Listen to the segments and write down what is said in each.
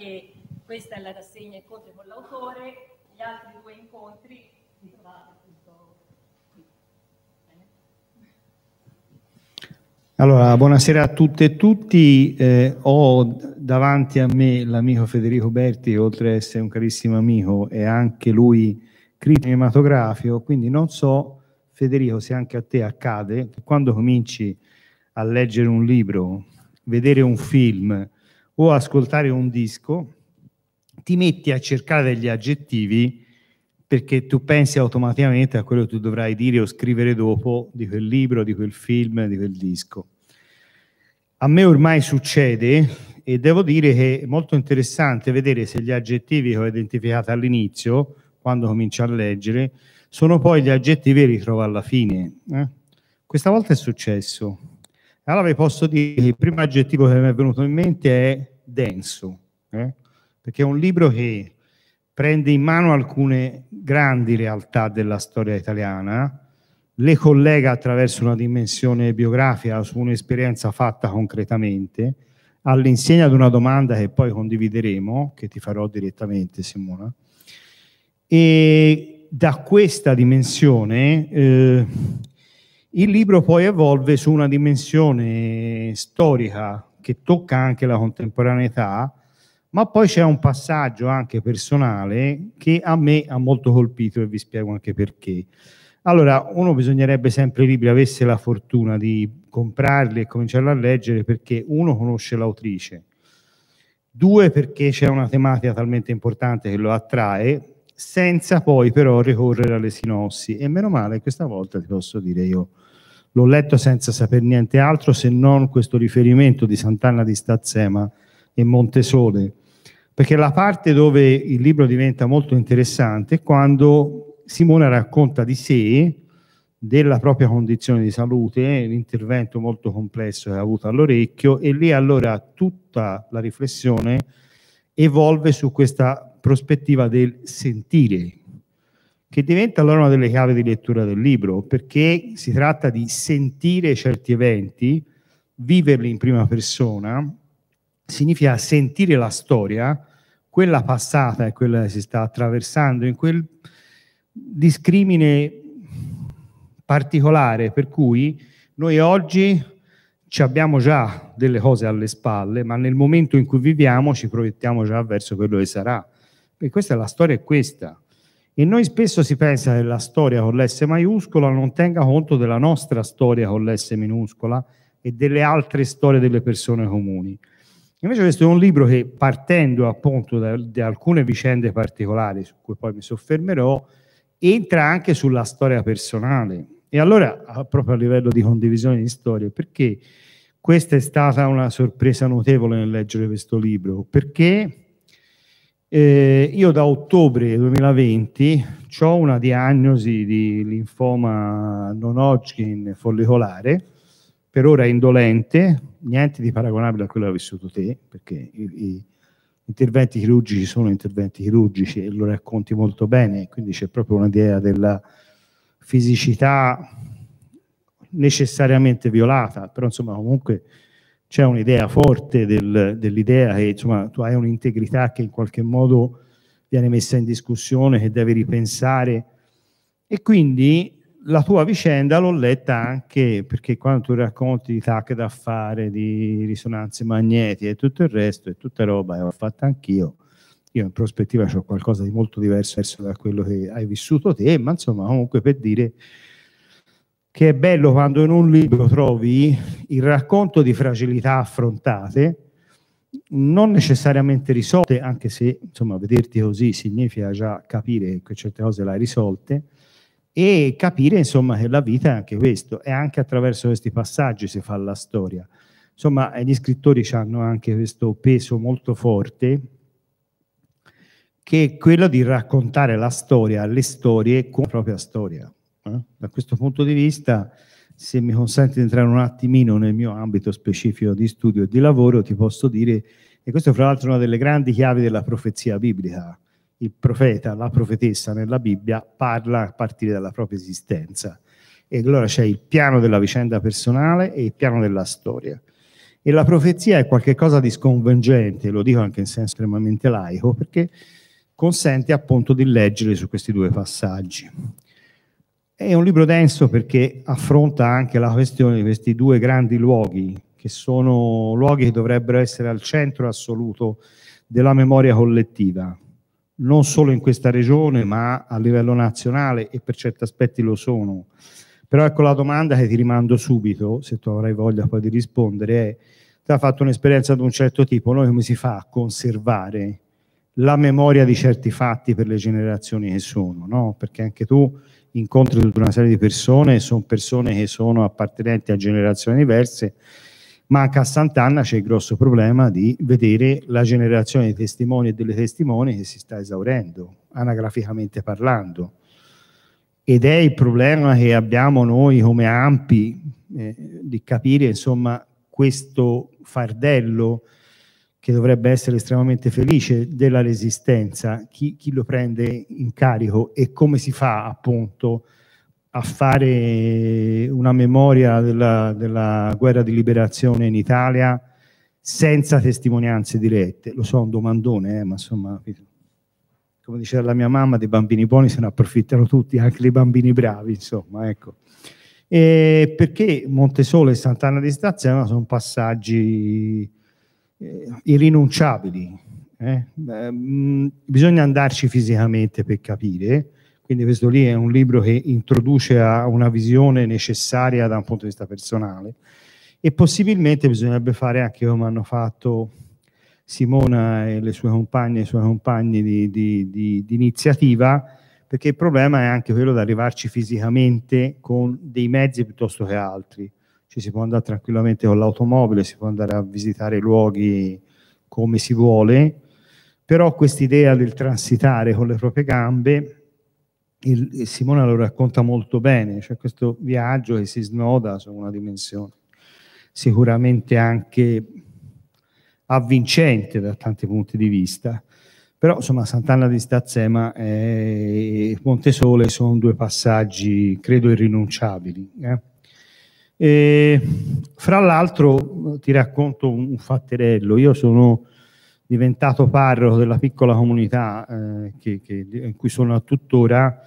che questa è la rassegna incontri con l'autore, gli altri due incontri li trovate appunto qui. Allora, buonasera a tutte e tutti. Eh, ho davanti a me l'amico Federico Berti, oltre ad essere un carissimo amico, è anche lui critico cinematografico, quindi non so, Federico, se anche a te accade che quando cominci a leggere un libro, vedere un film o ascoltare un disco, ti metti a cercare degli aggettivi perché tu pensi automaticamente a quello che tu dovrai dire o scrivere dopo di quel libro, di quel film, di quel disco. A me ormai succede e devo dire che è molto interessante vedere se gli aggettivi che ho identificato all'inizio, quando comincio a leggere, sono poi gli aggettivi che ritrovo alla fine. Eh? Questa volta è successo. Allora vi posso dire che il primo aggettivo che mi è venuto in mente è denso, eh? perché è un libro che prende in mano alcune grandi realtà della storia italiana, le collega attraverso una dimensione biografica su un'esperienza fatta concretamente, all'insegna di una domanda che poi condivideremo, che ti farò direttamente Simona, e da questa dimensione eh, il libro poi evolve su una dimensione storica che tocca anche la contemporaneità, ma poi c'è un passaggio anche personale che a me ha molto colpito e vi spiego anche perché. Allora, uno bisognerebbe sempre i libri avesse la fortuna di comprarli e cominciarli a leggere perché uno conosce l'autrice, due perché c'è una tematica talmente importante che lo attrae, senza poi però ricorrere alle sinossi. E meno male, questa volta ti posso dire io l'ho letto senza sapere niente altro se non questo riferimento di Sant'Anna di Stazzema e Montesole, perché la parte dove il libro diventa molto interessante è quando Simona racconta di sé, della propria condizione di salute, l'intervento molto complesso che ha avuto all'orecchio e lì allora tutta la riflessione evolve su questa prospettiva del sentire, che diventa allora una delle chiavi di lettura del libro, perché si tratta di sentire certi eventi, viverli in prima persona, significa sentire la storia, quella passata e quella che si sta attraversando, in quel discrimine particolare per cui noi oggi ci abbiamo già delle cose alle spalle, ma nel momento in cui viviamo ci proiettiamo già verso quello che sarà. E questa è la storia, è questa. E noi spesso si pensa che la storia con l'S maiuscola non tenga conto della nostra storia con l'S minuscola e delle altre storie delle persone comuni. Invece questo è un libro che partendo appunto da, da alcune vicende particolari su cui poi mi soffermerò, entra anche sulla storia personale. E allora, proprio a livello di condivisione di storie, perché questa è stata una sorpresa notevole nel leggere questo libro? Perché eh, io da ottobre 2020 ho una diagnosi di linfoma non Hodgkin follicolare, per ora indolente, niente di paragonabile a quello che hai vissuto te, perché i, i interventi chirurgici sono interventi chirurgici e lo racconti molto bene, quindi c'è proprio un'idea della fisicità necessariamente violata, però insomma comunque c'è un'idea forte del, dell'idea che insomma, tu hai un'integrità che in qualche modo viene messa in discussione, che devi ripensare. E quindi la tua vicenda l'ho letta anche perché quando tu racconti di tacche da fare, di risonanze magnetiche e tutto il resto, è tutta roba che ho fatto anch'io. Io in prospettiva ho qualcosa di molto diverso da quello che hai vissuto te, ma insomma comunque per dire che è bello quando in un libro trovi il racconto di fragilità affrontate, non necessariamente risolte, anche se insomma vederti così significa già capire che certe cose le hai risolte, e capire insomma che la vita è anche questo, e anche attraverso questi passaggi si fa la storia. Insomma, gli scrittori hanno anche questo peso molto forte, che è quello di raccontare la storia, le storie con la propria storia. Eh? Da questo punto di vista, se mi consenti di entrare un attimino nel mio ambito specifico di studio e di lavoro, ti posso dire che questo è fra l'altro una delle grandi chiavi della profezia biblica. Il profeta, la profetessa nella Bibbia parla a partire dalla propria esistenza. E allora c'è il piano della vicenda personale e il piano della storia. E la profezia è qualcosa di sconvolgente, lo dico anche in senso estremamente laico, perché consente appunto di leggere su questi due passaggi. È un libro denso perché affronta anche la questione di questi due grandi luoghi, che sono luoghi che dovrebbero essere al centro assoluto della memoria collettiva, non solo in questa regione, ma a livello nazionale e per certi aspetti lo sono. Però ecco la domanda che ti rimando subito, se tu avrai voglia poi di rispondere, è, tu hai fatto un'esperienza di un certo tipo, noi come si fa a conservare la memoria di certi fatti per le generazioni che sono, no? Perché anche tu incontri tutta una serie di persone, sono persone che sono appartenenti a generazioni diverse, ma anche a Sant'Anna c'è il grosso problema di vedere la generazione dei testimoni e delle testimoni che si sta esaurendo, anagraficamente parlando. Ed è il problema che abbiamo noi come ampi eh, di capire insomma questo fardello che dovrebbe essere estremamente felice della resistenza, chi, chi lo prende in carico e come si fa appunto a fare una memoria della, della, guerra di liberazione in Italia senza testimonianze dirette. Lo so, un domandone, eh, ma insomma, come diceva la mia mamma, dei bambini buoni se ne approfittano tutti, anche dei bambini bravi, insomma, ecco. E perché Montesole e Sant'Anna di Stazzema sono passaggi irrinunciabili. Eh? Beh, mh, bisogna andarci fisicamente per capire, quindi questo lì è un libro che introduce a una visione necessaria da un punto di vista personale e possibilmente bisognerebbe fare anche come hanno fatto Simona e le sue compagne e i suoi compagni di, di, di, di iniziativa, perché il problema è anche quello di arrivarci fisicamente con dei mezzi piuttosto che altri. Ci si può andare tranquillamente con l'automobile, si può andare a visitare i luoghi come si vuole, però quest'idea del transitare con le proprie gambe il, Simone lo racconta molto bene, cioè questo viaggio che si snoda su una dimensione sicuramente anche avvincente da tanti punti di vista. Però insomma Sant'Anna di Stazzema e Montesole sono due passaggi credo irrinunciabili. Eh? E, fra l'altro ti racconto un fatterello, io sono diventato parroco della piccola comunità eh, che, che, in cui sono tuttora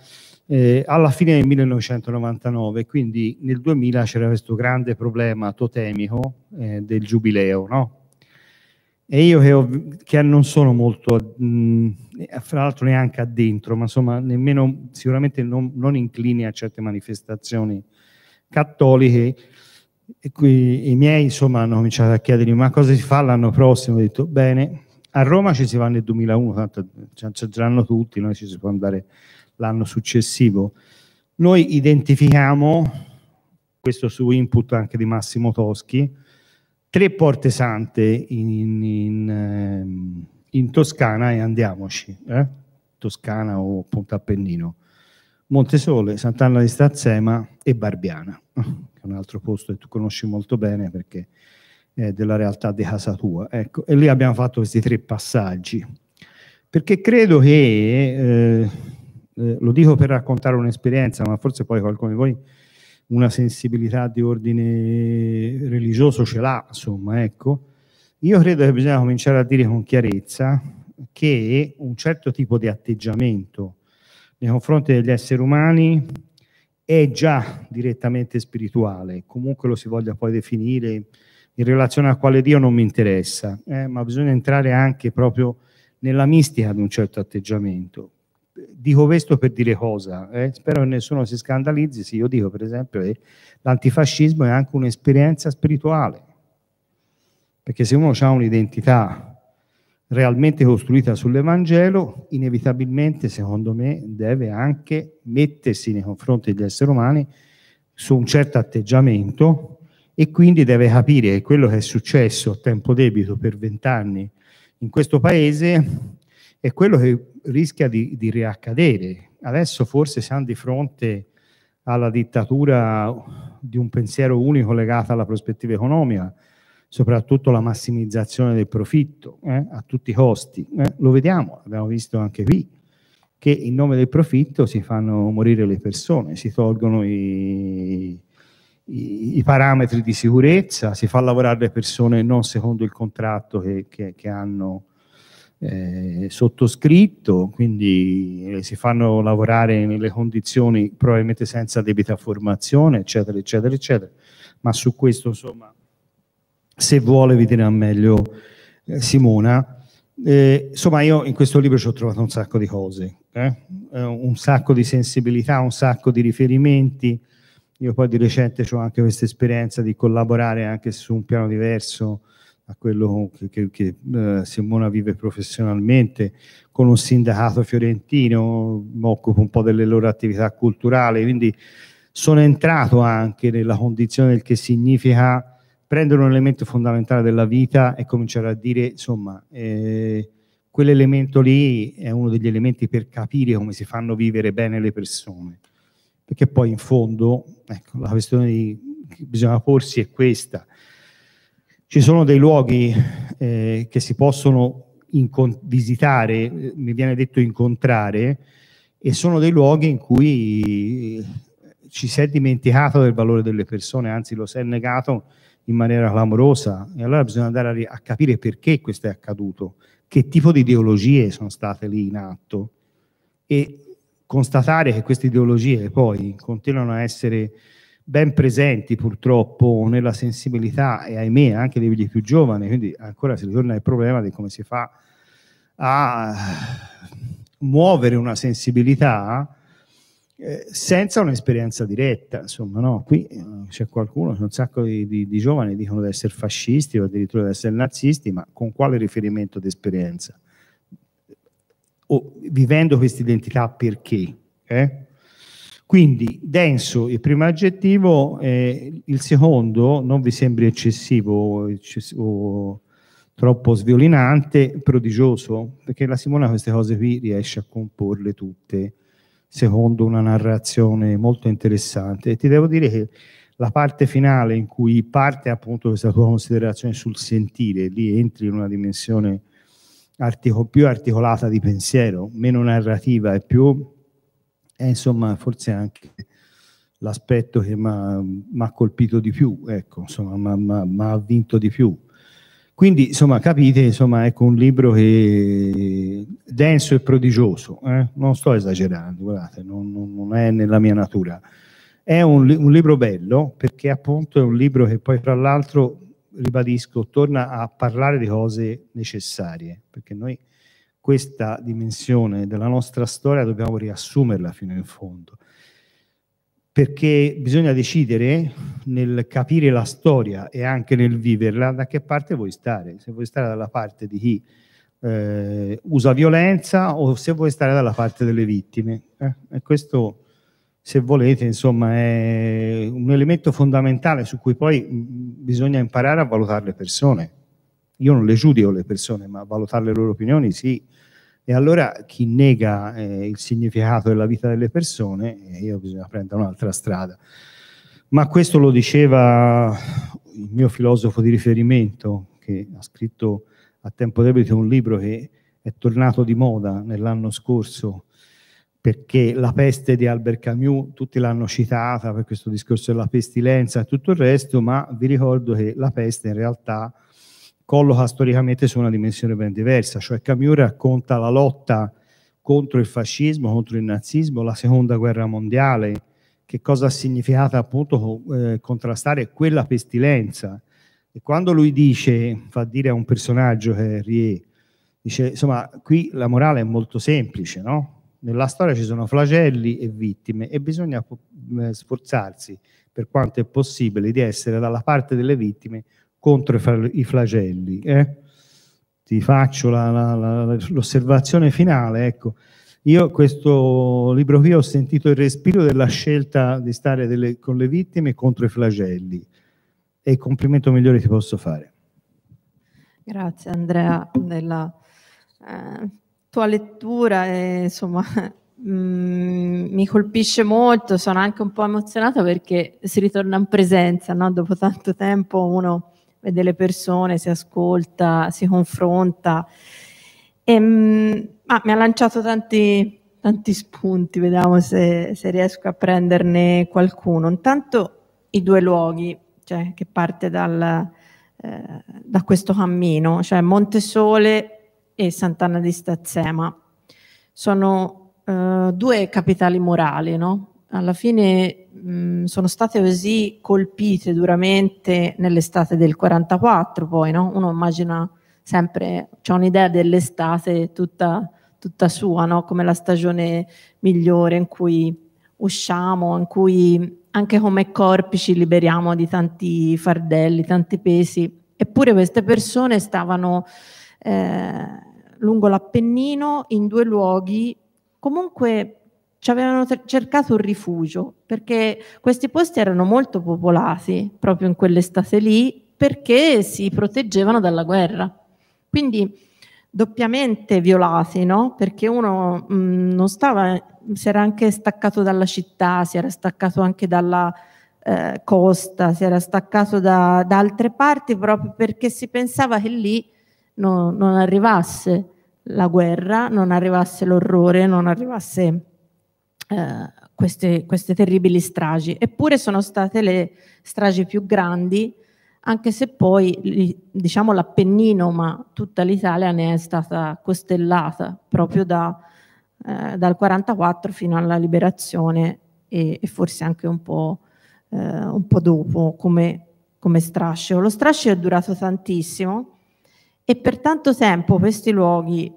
eh, alla fine del 1999, quindi nel 2000 c'era questo grande problema totemico eh, del giubileo, no? E io che, ho, che non sono molto, mh, fra l'altro neanche addentro, ma insomma nemmeno sicuramente non, non inclini a certe manifestazioni cattoliche, e qui i miei insomma hanno cominciato a chiedermi ma cosa si fa l'anno prossimo? Ho detto bene, a Roma ci si va nel 2001, tanto ci giranno tutti, noi ci si può andare l'anno successivo. Noi identifichiamo, questo su input anche di Massimo Toschi, tre porte sante in, in, ehm, in Toscana e andiamoci, eh? Toscana o Ponte Appennino. Montesole, Sant'Anna di Stazzema e Barbiana, che è un altro posto che tu conosci molto bene perché eh, della realtà di casa tua. Ecco, e lì abbiamo fatto questi tre passaggi, perché credo che, eh, eh, lo dico per raccontare un'esperienza, ma forse poi qualcuno di voi una sensibilità di ordine religioso ce l'ha, insomma, ecco. Io credo che bisogna cominciare a dire con chiarezza che un certo tipo di atteggiamento nei confronti degli esseri umani è già direttamente spirituale, comunque lo si voglia poi definire in relazione a quale Dio non mi interessa, eh, ma bisogna entrare anche proprio nella mistica di un certo atteggiamento. Dico questo per dire cosa, eh? spero che nessuno si scandalizzi, sì, io dico per esempio che l'antifascismo è anche un'esperienza spirituale, perché se uno ha un'identità realmente costruita sull'Evangelo, inevitabilmente, secondo me, deve anche mettersi nei confronti degli esseri umani su un certo atteggiamento e quindi deve capire che quello che è successo a tempo debito per vent'anni in questo paese è quello che rischia di, di riaccadere. Adesso forse siamo di fronte alla dittatura di un pensiero unico legato alla prospettiva economica, soprattutto la massimizzazione del profitto eh, a tutti i costi. Eh, lo vediamo, abbiamo visto anche qui, che in nome del profitto si fanno morire le persone, si tolgono i, i, i, parametri di sicurezza, si fa lavorare le persone non secondo il contratto che, che, che hanno eh, sottoscritto, quindi eh, si fanno lavorare nelle condizioni probabilmente senza debita formazione, eccetera, eccetera, eccetera. Ma su questo, insomma, se vuole vi dirà meglio eh, Simona. Eh, insomma, io in questo libro ci ho trovato un sacco di cose, eh? eh un sacco di sensibilità, un sacco di riferimenti. Io poi di recente ho anche questa esperienza di collaborare anche su un piano diverso a quello che, che, che uh, Simona vive professionalmente, con un sindacato fiorentino, mi occupo un po' delle loro attività culturali, quindi sono entrato anche nella condizione del che significa prendere un elemento fondamentale della vita e cominciare a dire, insomma, eh, quell'elemento lì è uno degli elementi per capire come si fanno vivere bene le persone. Perché poi in fondo, ecco, la questione di, che bisogna porsi è questa. Ci sono dei luoghi eh, che si possono visitare, mi viene detto incontrare, e sono dei luoghi in cui ci si è dimenticato del valore delle persone, anzi lo si è negato in maniera clamorosa e allora bisogna andare a, capire perché questo è accaduto, che tipo di ideologie sono state lì in atto e constatare che queste ideologie poi continuano a essere ben presenti purtroppo nella sensibilità e ahimè anche dei più giovani, quindi ancora si ritorna al problema di come si fa a muovere una sensibilità eh, senza un'esperienza diretta, insomma, no? Qui eh, c'è qualcuno, un sacco di, di, di, giovani dicono di essere fascisti o addirittura di essere nazisti, ma con quale riferimento d'esperienza? O vivendo questa identità perché? Eh? Quindi denso il primo aggettivo, eh, il secondo non vi sembri eccessivo, o troppo sviolinante, prodigioso, perché la Simona queste cose qui riesce a comporle tutte secondo una narrazione molto interessante. E ti devo dire che la parte finale in cui parte appunto questa tua considerazione sul sentire, lì entri in una dimensione artico- più articolata di pensiero, meno narrativa e più, è insomma forse anche l'aspetto che mi ha colpito di più, ecco, insomma, mi ha vinto di più. Quindi, insomma, capite, insomma, ecco un libro che denso e prodigioso, eh? non sto esagerando, guardate, non, non, è nella mia natura. È un, un, libro bello perché appunto è un libro che poi, fra l'altro, ribadisco, torna a parlare di cose necessarie, perché noi questa dimensione della nostra storia dobbiamo riassumerla fino in fondo perché bisogna decidere nel capire la storia e anche nel viverla da che parte vuoi stare, se vuoi stare dalla parte di chi eh, usa violenza o se vuoi stare dalla parte delle vittime. Eh? E questo, se volete, insomma, è un elemento fondamentale su cui poi mh, bisogna imparare a valutare le persone. Io non le giudico le persone, ma valutare le loro opinioni sì, e allora chi nega eh, il significato della vita delle persone, eh, io bisogna prendere un'altra strada. Ma questo lo diceva il mio filosofo di riferimento, che ha scritto a tempo debito un libro che è tornato di moda nell'anno scorso, perché la peste di Albert Camus, tutti l'hanno citata per questo discorso della pestilenza e tutto il resto, ma vi ricordo che la peste in realtà colloca storicamente su una dimensione ben diversa, cioè Camus racconta la lotta contro il fascismo, contro il nazismo, la seconda guerra mondiale, che cosa ha significato appunto eh, contrastare quella pestilenza. E quando lui dice, fa dire a un personaggio che è Rie, dice, insomma, qui la morale è molto semplice, no? Nella storia ci sono flagelli e vittime e bisogna eh, sforzarsi, per quanto è possibile, di essere dalla parte delle vittime contro i flagelli. Eh? Ti faccio l'osservazione finale. Ecco. Io questo libro qui ho sentito il respiro della scelta di stare delle, con le vittime contro i flagelli. È il complimento migliore che ti posso fare. Grazie Andrea della eh, tua lettura e insomma mm, mi colpisce molto, sono anche un po' emozionata perché si ritorna in presenza, no? dopo tanto tempo uno vede le persone, si ascolta, si confronta. E, mh, ah, mi ha lanciato tanti, tanti spunti, vediamo se, se, riesco a prenderne qualcuno. Intanto i due luoghi, cioè che parte dal, eh, da questo cammino, cioè Montesole e Sant'Anna di Stazzema. Sono eh, due capitali morali, no? Alla fine mh, sono state così colpite duramente nell'estate del 44, poi, no? Uno immagina sempre, c'è un'idea dell'estate tutta, tutta sua, no? Come la stagione migliore in cui usciamo, in cui anche come corpi ci liberiamo di tanti fardelli, tanti pesi. Eppure queste persone stavano eh, lungo l'Appennino in due luoghi, comunque ci avevano cercato un rifugio, perché questi posti erano molto popolati proprio in quell'estate lì, perché si proteggevano dalla guerra. Quindi doppiamente violati, no? Perché uno mh, mm, non stava, si era anche staccato dalla città, si era staccato anche dalla eh, costa, si era staccato da, da, altre parti proprio perché si pensava che lì no, non arrivasse la guerra, non arrivasse l'orrore, non arrivasse eh, queste, queste terribili stragi. Eppure sono state le stragi più grandi anche se poi diciamo l'Appennino, ma tutta l'Italia ne è stata costellata proprio da, eh, dal 44 fino alla liberazione e, e forse anche un po', eh, un po dopo come, come strascico. Lo strascico è durato tantissimo e per tanto tempo questi luoghi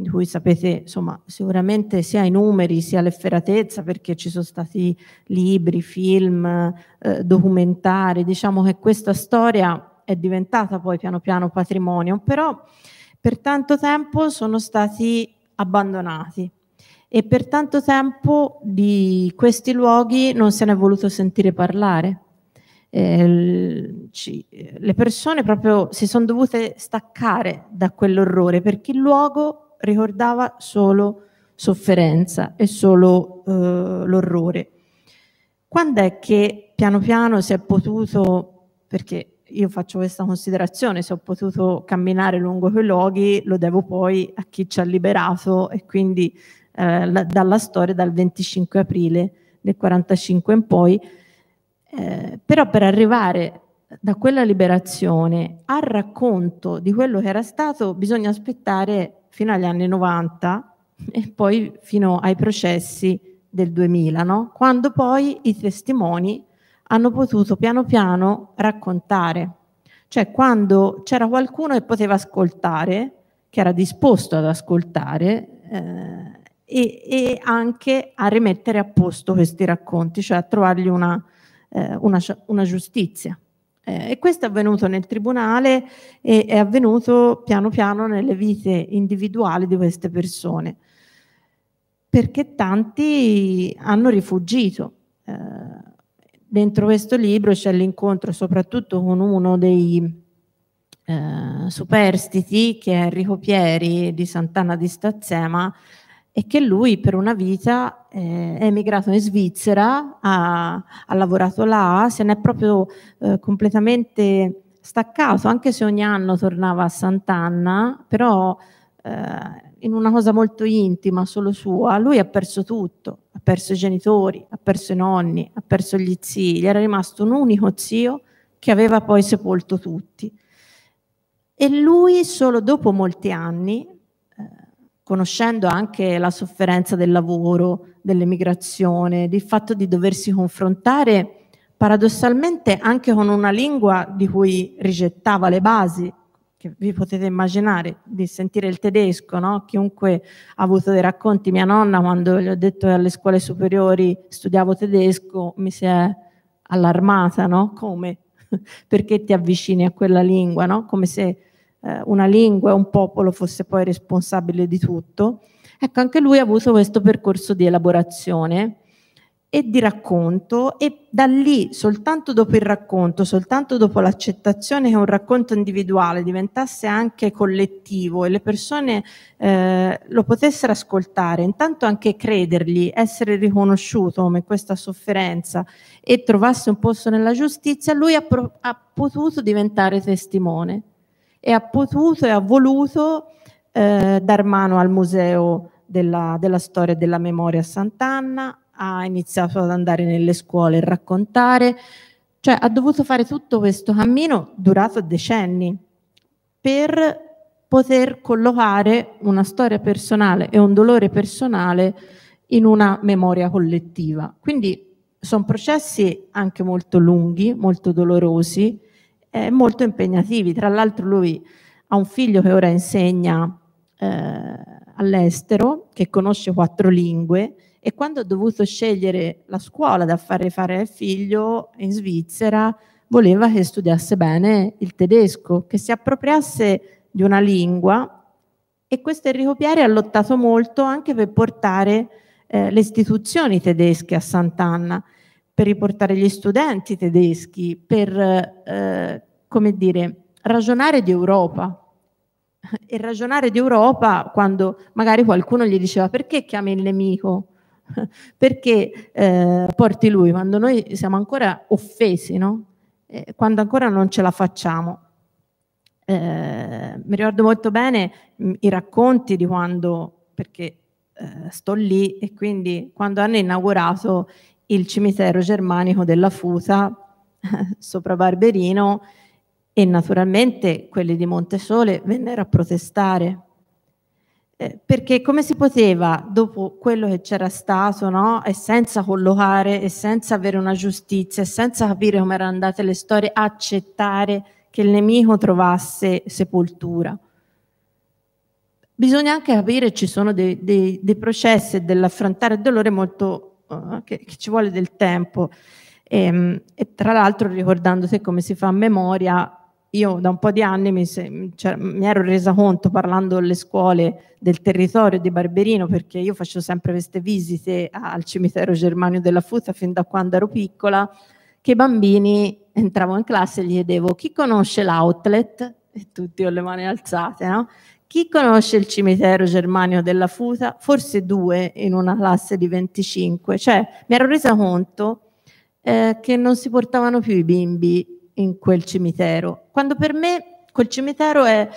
di cui sapete insomma, sicuramente sia i numeri sia l'efferatezza perché ci sono stati libri, film, eh, documentari, diciamo che questa storia è diventata poi piano piano patrimonio, però per tanto tempo sono stati abbandonati e per tanto tempo di questi luoghi non se ne è voluto sentire parlare. Eh, ci, le persone proprio si sono dovute staccare da quell'orrore perché il luogo ricordava solo sofferenza e solo eh, l'orrore. Quando è che piano piano si è potuto, perché io faccio questa considerazione, se ho potuto camminare lungo quei luoghi lo devo poi a chi ci ha liberato e quindi eh, la, dalla storia dal 25 aprile del 45 in poi, eh, però per arrivare da quella liberazione al racconto di quello che era stato bisogna aspettare fino agli anni 90 e poi fino ai processi del 2000, no? quando poi i testimoni hanno potuto piano piano raccontare, cioè quando c'era qualcuno che poteva ascoltare, che era disposto ad ascoltare eh, e, e, anche a rimettere a posto questi racconti, cioè a trovargli una, eh, una, una giustizia. Eh, e questo è avvenuto nel tribunale e è avvenuto piano piano nelle vite individuali di queste persone, perché tanti hanno rifugito. Eh, dentro questo libro c'è l'incontro soprattutto con uno dei eh, superstiti che è Enrico Pieri di Sant'Anna di Stazzema e che lui per una vita eh, è emigrato in Svizzera, ha, ha, lavorato là, se n'è proprio eh, completamente staccato, anche se ogni anno tornava a Sant'Anna, però eh, in una cosa molto intima, solo sua, lui ha perso tutto, ha perso i genitori, ha perso i nonni, ha perso gli zii, gli era rimasto un unico zio che aveva poi sepolto tutti. E lui solo dopo molti anni conoscendo anche la sofferenza del lavoro, dell'emigrazione, del fatto di doversi confrontare paradossalmente anche con una lingua di cui rigettava le basi, che vi potete immaginare di sentire il tedesco, no? chiunque ha avuto dei racconti, mia nonna quando gli ho detto che alle scuole superiori studiavo tedesco mi si è allarmata, no? come? Perché ti avvicini a quella lingua, no? come se eh, una lingua e un popolo fosse poi responsabile di tutto. Ecco, anche lui ha avuto questo percorso di elaborazione e di racconto e da lì, soltanto dopo il racconto, soltanto dopo l'accettazione che un racconto individuale diventasse anche collettivo e le persone eh, lo potessero ascoltare, intanto anche credergli, essere riconosciuto come questa sofferenza e trovasse un posto nella giustizia, lui ha, ha potuto diventare testimone e ha potuto e ha voluto eh, dar mano al Museo della, della Storia e della Memoria a Sant'Anna, ha iniziato ad andare nelle scuole e raccontare, Cioè ha dovuto fare tutto questo cammino durato decenni per poter collocare una storia personale e un dolore personale in una memoria collettiva. Quindi sono processi anche molto lunghi, molto dolorosi e molto impegnativi. Tra l'altro lui ha un figlio che ora insegna eh, all'estero, che conosce quattro lingue e quando ha dovuto scegliere la scuola da fare fare al figlio in Svizzera voleva che studiasse bene il tedesco, che si appropriasse di una lingua e questo Enrico Pieri ha lottato molto anche per portare eh, le istituzioni tedesche a Sant'Anna, per riportare gli studenti tedeschi, per, eh, come dire, ragionare di Europa. E ragionare di Europa quando magari qualcuno gli diceva perché chiami il nemico? perché eh, porti lui quando noi siamo ancora offesi, no? Eh, quando ancora non ce la facciamo. Eh, mi ricordo molto bene mh, i racconti di quando, perché eh, sto lì e quindi quando hanno inaugurato il cimitero germanico della Fusa sopra Barberino e naturalmente quelli di Montesole vennero a protestare. Eh, perché come si poteva, dopo quello che c'era stato, no? e senza collocare, e senza avere una giustizia, e senza capire come erano andate le storie, accettare che il nemico trovasse sepoltura. Bisogna anche capire che ci sono dei, dei, dei processi dell'affrontare il dolore molto, uh, che, che, ci vuole del tempo. E, ehm, e tra l'altro ricordandoti come si fa a memoria, io da un po' di anni mi, cioè, mi, ero resa conto parlando alle scuole del territorio di Barberino, perché io faccio sempre queste visite al cimitero germanio della Futa fin da quando ero piccola, che i bambini entravo in classe e gli chiedevo chi conosce l'outlet? E tutti con le mani alzate, no? Chi conosce il cimitero germanio della Futa? Forse due in una classe di 25. Cioè, mi ero resa conto eh, che non si portavano più i bimbi in quel cimitero, quando per me quel cimitero è,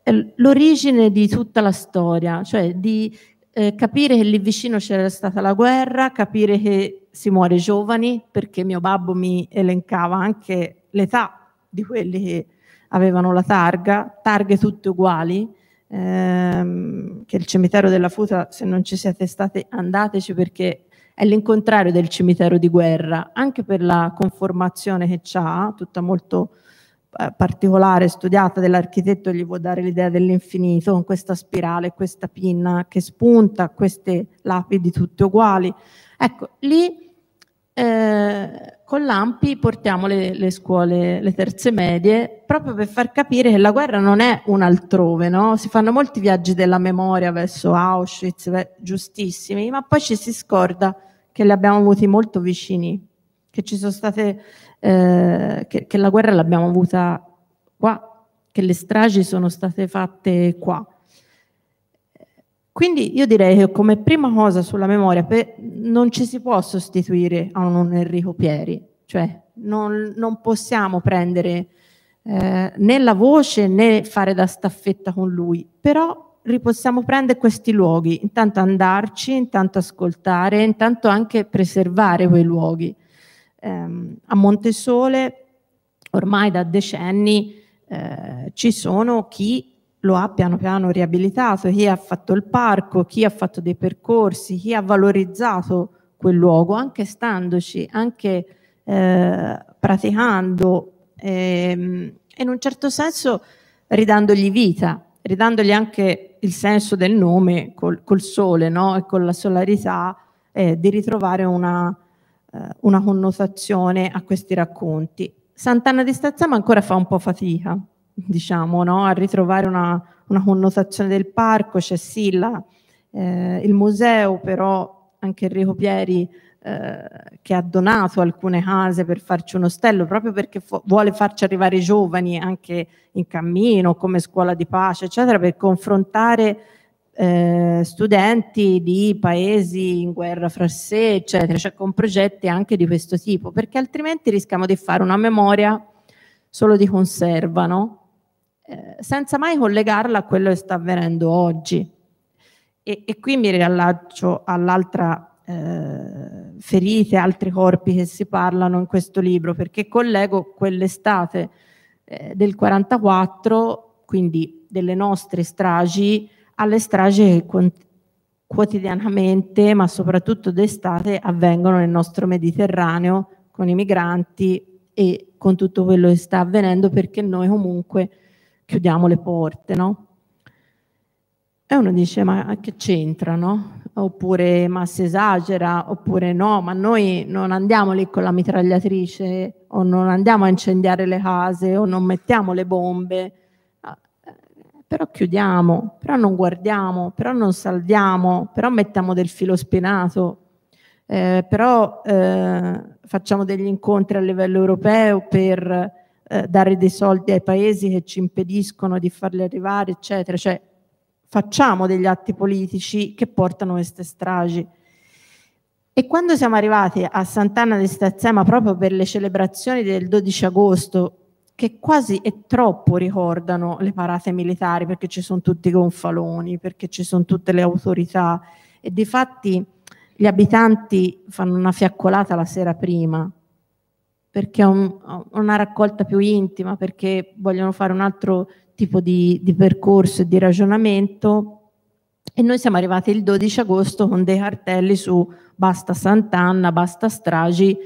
è l'origine di tutta la storia, cioè di eh, capire che lì vicino c'era stata la guerra, capire che si muore giovani, perché mio babbo mi elencava anche l'età di quelli che avevano la targa, targhe tutte uguali, ehm, che il cimitero della Futa, se non ci siete stati, andateci perché è l'incontrario del cimitero di guerra, anche per la conformazione che ha, tutta molto eh, particolare, studiata dell'architetto, gli può dare l'idea dell'infinito, con questa spirale, questa pinna che spunta, queste lapidi tutte uguali. Ecco, lì eh, con l'AMPI portiamo le, le, scuole, le terze medie, proprio per far capire che la guerra non è un altrove, no? Si fanno molti viaggi della memoria verso Auschwitz, giustissimi, ma poi ci si scorda che li abbiamo avuti molto vicini, che ci sono state eh, che, che, la guerra l'abbiamo avuta qua, che le stragi sono state fatte qua. Quindi io direi che come prima cosa sulla memoria per, non ci si può sostituire a un Enrico Pieri, cioè non, non possiamo prendere eh, né la voce né fare da staffetta con lui, però possiamo prendere questi luoghi, intanto andarci, intanto ascoltare, intanto anche preservare quei luoghi. Ehm, a Montesole ormai da decenni eh, ci sono chi lo ha piano piano riabilitato, chi ha fatto il parco, chi ha fatto dei percorsi, chi ha valorizzato quel luogo, anche standoci, anche eh, praticando ehm, e in un certo senso ridandogli vita, ridandogli anche il senso del nome col, col sole no? e con la solarità eh, di ritrovare una, eh, una connotazione a questi racconti. Sant'Anna di Stazzama ancora fa un po' fatica, diciamo, no? a ritrovare una, una, connotazione del parco, c'è sì la, eh, il museo, però anche Enrico Pieri eh, che ha donato alcune case per farci un ostello, proprio perché vuole farci arrivare i giovani anche in cammino, come scuola di pace, eccetera, per confrontare eh, studenti di paesi in guerra fra sé, eccetera, cioè con progetti anche di questo tipo, perché altrimenti rischiamo di fare una memoria solo di conserva, no? Eh, senza mai collegarla a quello che sta avvenendo oggi. E, e qui mi riallaccio all'altra eh, ferite, altri corpi che si parlano in questo libro, perché collego quell'estate eh, del 44, quindi delle nostre stragi, alle stragi che quotidianamente, ma soprattutto d'estate, avvengono nel nostro Mediterraneo con i migranti e con tutto quello che sta avvenendo perché noi comunque chiudiamo le porte, no? E uno dice, ma che c'entra, no? Oppure, ma si esagera, oppure no, ma noi non andiamo lì con la mitragliatrice o non andiamo a incendiare le case o non mettiamo le bombe però chiudiamo, però non guardiamo, però non salviamo, però mettiamo del filo spinato, eh, però eh, facciamo degli incontri a livello europeo per eh, dare dei soldi ai paesi che ci impediscono di farli arrivare, eccetera. Cioè, facciamo degli atti politici che portano queste stragi. E quando siamo arrivati a Sant'Anna di Stazzema, proprio per le celebrazioni del 12 agosto, che quasi e troppo ricordano le parate militari perché ci sono tutti i gonfaloni, perché ci sono tutte le autorità e di fatti gli abitanti fanno una fiaccolata la sera prima perché è un, una raccolta più intima, perché vogliono fare un altro tipo di, di percorso e di ragionamento. E noi siamo arrivati il 12 agosto con dei cartelli su basta Sant'Anna, basta stragi,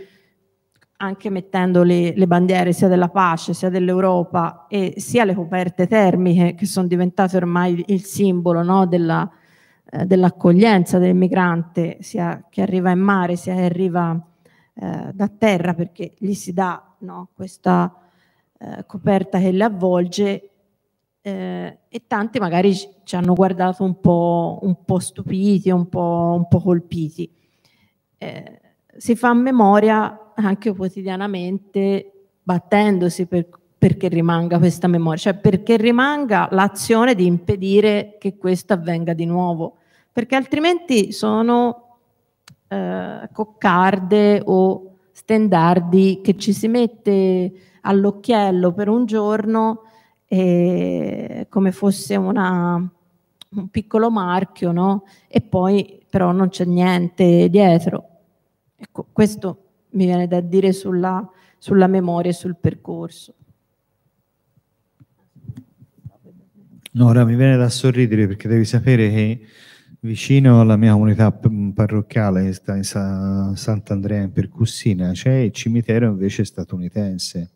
anche mettendo le, le, bandiere sia della pace sia dell'Europa e sia le coperte termiche che sono diventate ormai il simbolo no, della, eh, dell'accoglienza del migrante sia che arriva in mare sia che arriva eh, da terra perché gli si dà no, questa eh, coperta che le avvolge eh, e tanti magari ci hanno guardato un po', un po stupiti, un po', un po colpiti. Eh, si fa memoria anche quotidianamente battendosi per, perché rimanga questa memoria, cioè perché rimanga l'azione di impedire che questo avvenga di nuovo, perché altrimenti sono eh, coccarde o stendardi che ci si mette all'occhiello per un giorno eh, come fosse una, un piccolo marchio, no? E poi però non c'è niente dietro. Ecco, questo mi viene da dire sulla, sulla memoria e sul percorso. No, ora mi viene da sorridere perché devi sapere che vicino alla mia comunità parrocchiale che sta in Sa- Sant'Andrea in Percussina c'è il cimitero invece statunitense.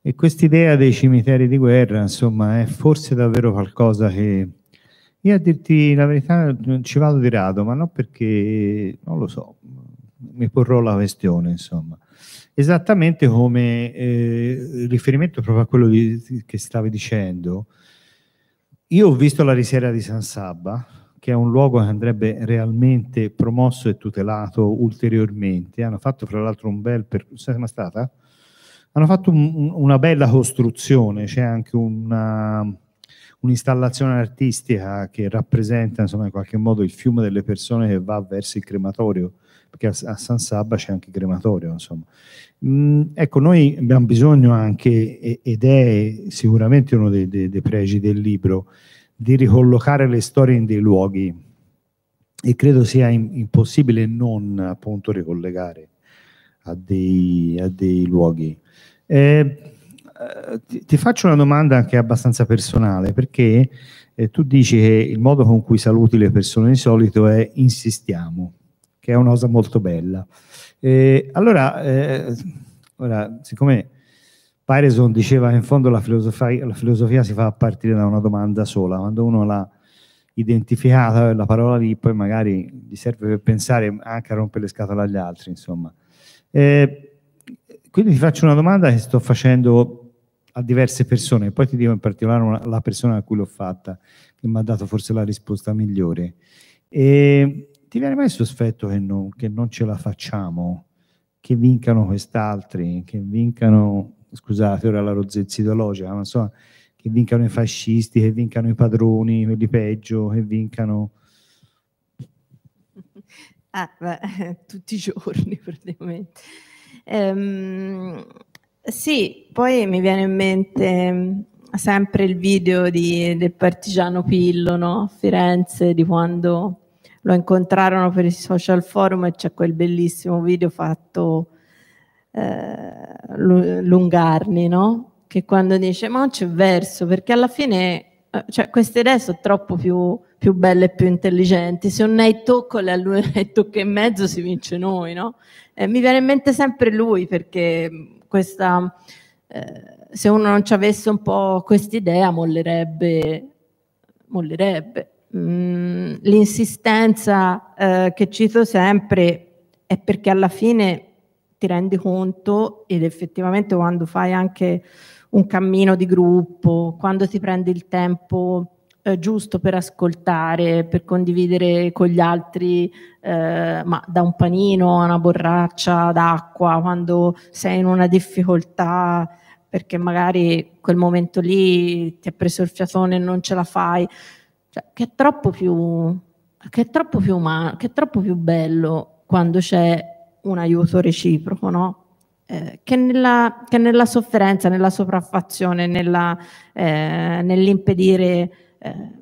E quest'idea dei cimiteri di guerra, insomma, è forse davvero qualcosa che io a dirti la verità ci vado di rado, ma non perché non lo so, mi porrò la questione, insomma. Esattamente come eh, riferimento proprio a quello di, che stavi dicendo, io ho visto la risiera di San Sabba, che è un luogo che andrebbe realmente promosso e tutelato ulteriormente. Hanno fatto fra l'altro un bel percorso, stata? Hanno fatto un, una bella costruzione, c'è anche un'installazione artistica che rappresenta insomma in qualche modo il fiume delle persone che va verso il crematorio perché a, San Sabba c'è anche il crematorio, insomma. Mm, ecco, noi abbiamo bisogno anche, ed è sicuramente uno dei, dei, dei pregi del libro, di ricollocare le storie in dei luoghi e credo sia in, impossibile non appunto ricollegare a dei, a dei luoghi. Eh, ti, ti, faccio una domanda anche abbastanza personale perché eh, tu dici che il modo con cui saluti le persone di solito è insistiamo che è una cosa molto bella. Eh, allora, ora, siccome Pareson diceva che in fondo la filosofia, la filosofia, si fa a partire da una domanda sola, quando uno l'ha identificata la parola lì, poi magari gli serve per pensare anche a rompere le scatole agli altri, insomma. Eh, quindi ti faccio una domanda che sto facendo a diverse persone, poi ti dico in particolare una, la persona a cui l'ho fatta, che mi ha dato forse la risposta migliore. E ti viene mai il sospetto che non, che non ce la facciamo, che vincano quest'altri, che vincano, scusate, ora la rozzezza ideologica, ma insomma, che vincano i fascisti, che vincano i padroni, quelli peggio, che vincano... Ah, beh, tutti i giorni praticamente. Ehm, sì, poi mi viene in mente sempre il video di, del partigiano Pillo no? a Firenze, di quando lo incontrarono per i social forum e c'è quel bellissimo video fatto eh, Lungarni, no? Che quando dice ma c'è verso, perché alla fine eh, cioè, queste idee sono troppo più, più belle e più intelligenti. Se un nei tocco le nei tocco e mezzo si vince noi, no? Eh, mi viene in mente sempre lui perché questa, eh, se uno non ci avesse un po' quest'idea mollerebbe, mollerebbe. Mm, l'insistenza eh, che cito sempre è perché alla fine ti rendi conto ed effettivamente quando fai anche un cammino di gruppo, quando ti prendi il tempo eh, giusto per ascoltare, per condividere con gli altri, eh, ma da un panino a una borraccia d'acqua, quando sei in una difficoltà perché magari quel momento lì ti ha preso il fiatone e non ce la fai, cioè, che è più, che è più umano, che è troppo più bello quando c'è un aiuto reciproco, no? Eh, che, nella, che, nella, sofferenza, nella sopraffazione, eh, nell'impedire eh,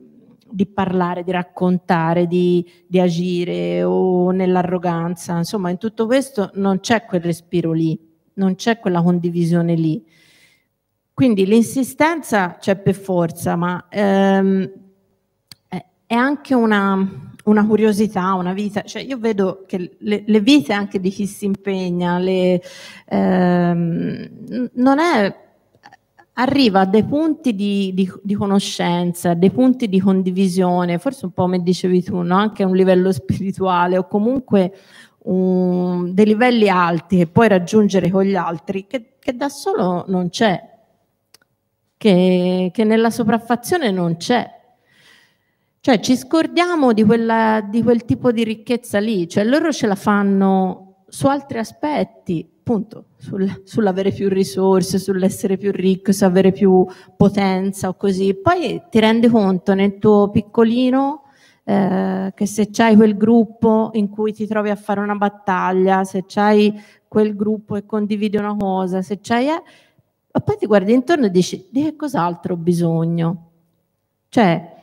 di parlare, di raccontare, di, di, agire o nell'arroganza. Insomma, in tutto questo non c'è quel respiro lì, non c'è quella condivisione lì. Quindi l'insistenza c'è per forza, ma ehm, è anche una, una, curiosità, una vita. Cioè io vedo che le, le vite anche di chi si impegna, le, ehm, non è arriva a dei punti di, di, di, conoscenza, dei punti di condivisione, forse un po' come dicevi tu, no? anche a un livello spirituale o comunque un, dei livelli alti che puoi raggiungere con gli altri che, che da solo non c'è, che, che, nella sopraffazione non c'è. Cioè ci scordiamo di, quella, di quel tipo di ricchezza lì, cioè loro ce la fanno su altri aspetti, appunto, sul, sull'avere più risorse, sull'essere più ricco, su avere più potenza o così. Poi ti rendi conto nel tuo piccolino eh, che se c'hai quel gruppo in cui ti trovi a fare una battaglia, se c'hai quel gruppo e condividi una cosa, se c'hai... Eh, poi ti guardi intorno e dici di che cos'altro ho bisogno? Cioè,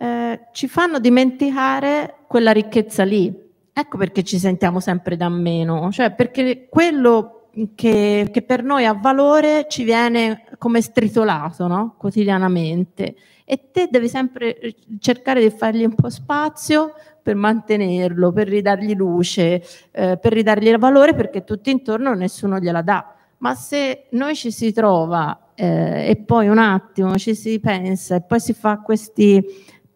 eh, ci fanno dimenticare quella ricchezza lì. Ecco perché ci sentiamo sempre da meno, cioè perché quello che, che per noi ha valore ci viene come stritolato no? quotidianamente e te devi sempre cercare di fargli un po' spazio per mantenerlo, per ridargli luce, eh, per ridargli valore perché tutto intorno nessuno gliela dà. Ma se noi ci si trova eh, e poi un attimo ci si pensa e poi si fa questi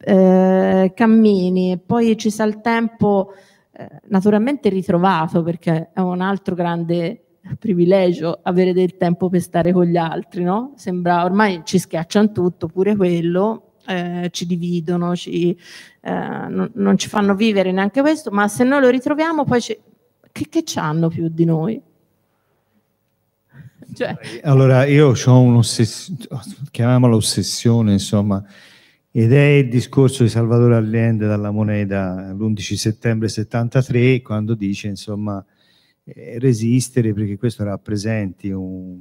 eh, cammini e poi ci sa il tempo eh, naturalmente ritrovato perché è un altro grande privilegio avere del tempo per stare con gli altri, no? Sembra ormai ci schiacciano tutto, pure quello, eh, ci dividono, ci, eh, non, non, ci fanno vivere neanche questo, ma se noi lo ritroviamo poi ci, che, che c'hanno più di noi? Cioè. Allora io ho un'ossessione, chiamiamola ossessione, insomma, ed è il discorso di Salvatore Allende dalla moneta l'11 settembre 73 quando dice insomma eh, resistere perché questo rappresenti un,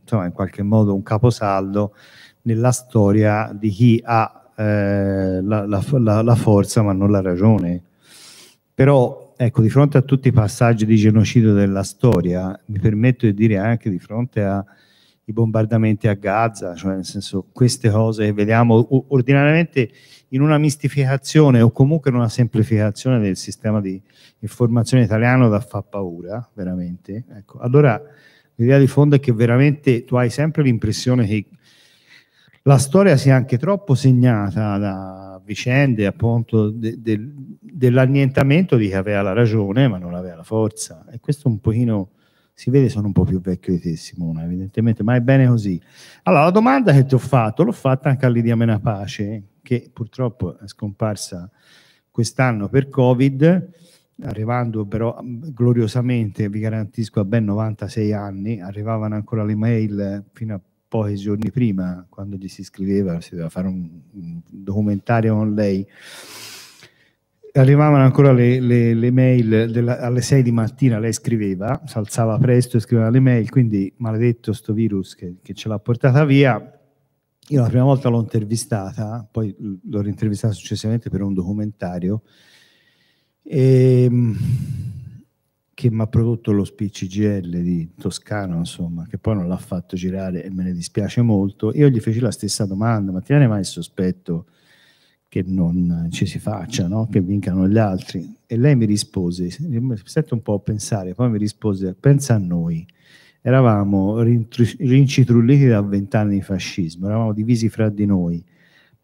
insomma, in qualche modo un caposaldo nella storia di chi ha eh, la, la, la, la, forza ma non la ragione. Però ecco, di fronte a tutti i passaggi di genocidio della storia, mi permetto di dire anche di fronte a i bombardamenti a Gaza, cioè nel senso queste cose che vediamo ordinariamente in una mistificazione o comunque in una semplificazione del sistema di informazione italiano da fa paura, veramente. Ecco, allora l'idea di fondo è che veramente tu hai sempre l'impressione che la storia sia anche troppo segnata da vicende appunto de, de, dell'annientamento di chi aveva la ragione ma non aveva la forza e questo un pochino si vede sono un po' più vecchio di te Simona evidentemente, ma è bene così. Allora la domanda che ti ho fatto l'ho fatta anche a Lidia Menapace che purtroppo è scomparsa quest'anno per Covid, arrivando però gloriosamente, vi garantisco, a ben 96 anni, arrivavano ancora le mail fino a pochi giorni prima, quando gli si scriveva, si doveva fare un, un documentario con lei arrivavano ancora le, le, le mail della, alle 6 di mattina, lei scriveva, si alzava presto e scriveva le mail, quindi maledetto sto virus che, che ce l'ha portata via. Io la prima volta l'ho intervistata, poi l'ho rintervistata successivamente per un documentario e, ehm, che mi ha prodotto lo SPCGL di Toscano, insomma, che poi non l'ha fatto girare e me ne dispiace molto. Io gli feci la stessa domanda, ma ti viene mai il sospetto che non ci si faccia, no? che vincano gli altri? E lei mi rispose, sento un po' a pensare, poi mi rispose, pensa a noi, eravamo rincitrulliti da vent'anni di fascismo, eravamo divisi fra di noi,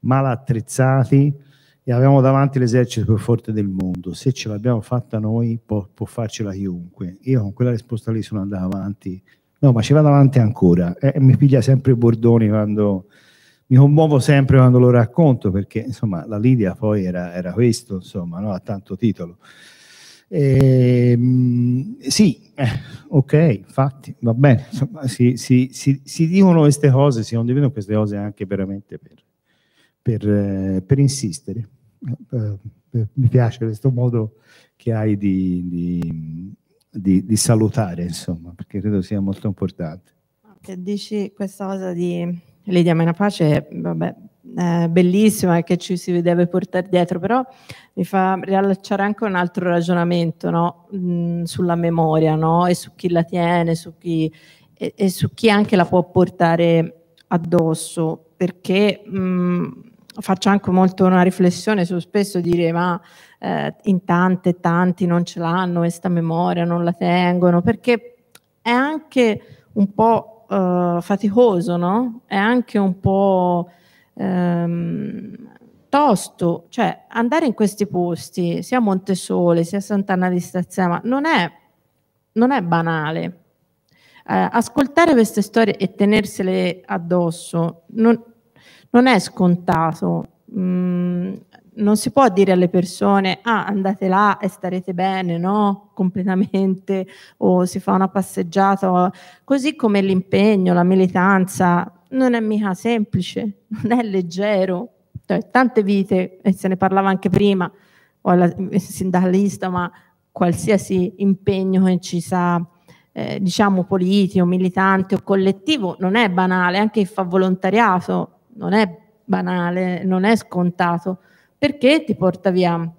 mal attrezzati, e avevamo davanti l'esercito più forte del mondo. Se ce l'abbiamo fatta noi, può, può farcela chiunque. Io con quella risposta lì sono andato avanti. No, ma ci vado avanti ancora. E mi piglia sempre i bordoni quando mi commuovo sempre quando lo racconto, perché insomma la Lidia poi era, era questo, insomma, no? a tanto titolo. E, ehm, sì, eh, ok, infatti, va bene. Insomma, si, si, si, si, dicono queste cose, si condividono queste cose anche veramente per, per, eh, per insistere. Eh, eh, mi piace questo modo che hai di, di, di, di, salutare, insomma, perché credo sia molto importante. Che dici questa cosa di Lidia Menapace, vabbè, è bellissima e che ci si deve portare dietro, però mi fa riallacciare anche un altro ragionamento no? Mm, sulla memoria no? e su chi la tiene su chi, e, e, su chi anche la può portare addosso, perché mm, faccio anche molto una riflessione su spesso dire ma eh, in tante tanti non ce l'hanno questa memoria, non la tengono, perché è anche un po' eh, faticoso, no? È anche un po' ehm, tosto, cioè andare in questi posti, sia a Montesole, sia a Sant'Anna di Stazzema, non è, non è banale. Eh, ascoltare queste storie e tenersele addosso non, non è scontato. Mm, non si può dire alle persone ah andate là e starete bene, no? Completamente o si fa una passeggiata, così come l'impegno, la militanza non è mica semplice, non è leggero. Cioè, tante vite, e se ne parlava anche prima, o alla sindacalista, ma qualsiasi impegno che ci sa, eh, diciamo politico, militante o collettivo, non è banale, anche chi fa volontariato non è banale, non è scontato, perché ti porta via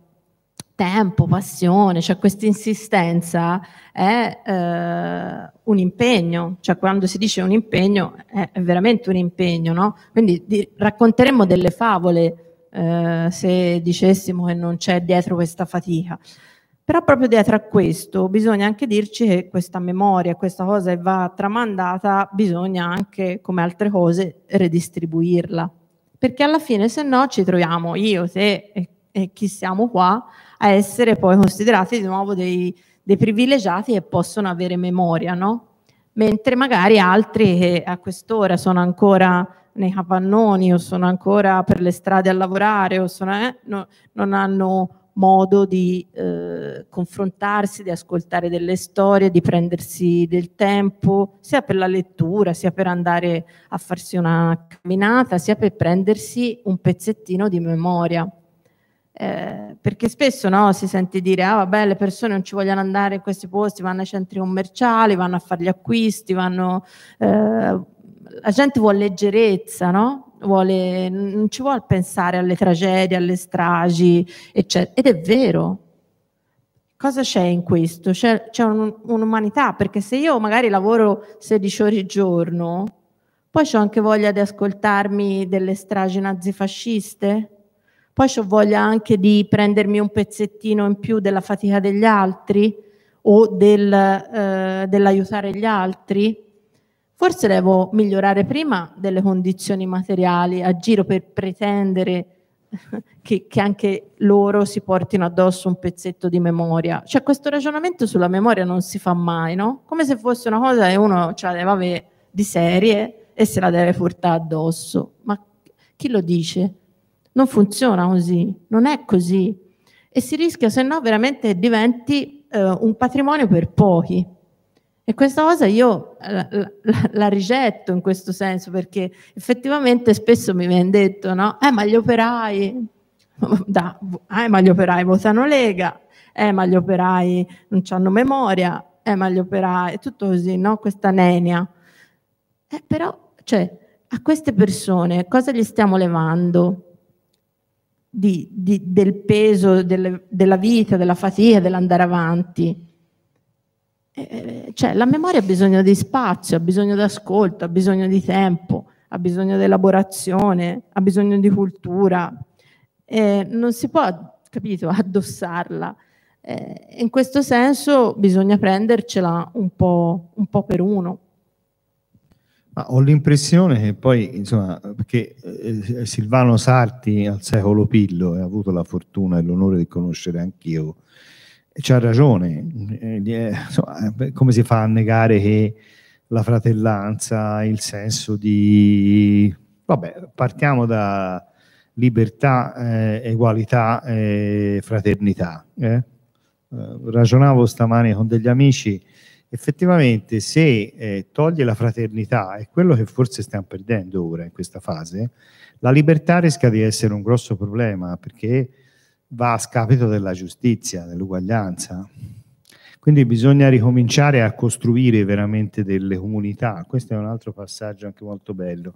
tempo, passione, cioè questa insistenza è eh, un impegno, cioè quando si dice un impegno è, è veramente un impegno, no? Quindi di, racconteremmo delle favole eh, se dicessimo che non c'è dietro questa fatica. Però proprio dietro a questo bisogna anche dirci che questa memoria, questa cosa che va tramandata, bisogna anche, come altre cose, redistribuirla. Perché alla fine, se no, ci troviamo io, te e, e chi siamo qua a essere poi considerati di nuovo dei, dei privilegiati che possono avere memoria, no? Mentre magari altri che a quest'ora sono ancora nei capannoni o sono ancora per le strade a lavorare o sono, eh, no, non hanno modo di eh, confrontarsi, di ascoltare delle storie, di prendersi del tempo, sia per la lettura, sia per andare a farsi una camminata, sia per prendersi un pezzettino di memoria. Eh, perché spesso no, si sente dire ah vabbè le persone non ci vogliono andare in questi posti, vanno ai centri commerciali, vanno a fare gli acquisti, vanno, eh, la gente vuole leggerezza, no? Vuole, non ci vuole pensare alle tragedie, alle stragi, eccetera. Ed è vero. Cosa c'è in questo? C'è, c'è un, un'umanità, perché se io magari lavoro 16 ore al giorno, poi ho anche voglia di ascoltarmi delle stragi nazifasciste, poi ho voglia anche di prendermi un pezzettino in più della fatica degli altri o del, eh, dell'aiutare gli altri. Forse devo migliorare prima delle condizioni materiali a giro per pretendere che, che, anche loro si portino addosso un pezzetto di memoria. Cioè questo ragionamento sulla memoria non si fa mai, no? Come se fosse una cosa che uno ce la deve avere di serie e se la deve portare addosso. Ma chi lo dice? Non funziona così, non è così. E si rischia, se no, veramente diventi eh, un patrimonio per pochi. E questa cosa io la, la, la, rigetto in questo senso perché effettivamente spesso mi viene detto, no? Eh, ma gli operai, da, eh, ma gli operai votano Lega, eh, ma gli operai non hanno memoria, eh, ma gli operai, tutto così, no? Questa nenia. Eh, però, cioè, a queste persone cosa gli stiamo levando? di, di, del peso delle, della vita, della fatica, dell'andare avanti. Eh, cioè, la memoria ha bisogno di spazio, ha bisogno di ascolto, ha bisogno di tempo, ha bisogno di elaborazione, ha bisogno di cultura. Eh, non si può, capito, addossarla. Eh, in questo senso bisogna prendercela un po', un po per uno. Ma ho l'impressione che poi, insomma, perché eh, Silvano Sarti al secolo Pillo, e ha avuto la fortuna e l'onore di conoscere anch'io, c'ha ragione. Eh, eh insomma, eh, come si fa a negare che la fratellanza, il senso di... Vabbè, partiamo da libertà, eh, egualità e fraternità. Eh? Eh, ragionavo stamani con degli amici, effettivamente se eh, toglie la fraternità, è quello che forse stiamo perdendo ora in questa fase, la libertà rischia di essere un grosso problema perché va a scapito della giustizia, dell'uguaglianza. Quindi bisogna ricominciare a costruire veramente delle comunità. Questo è un altro passaggio anche molto bello.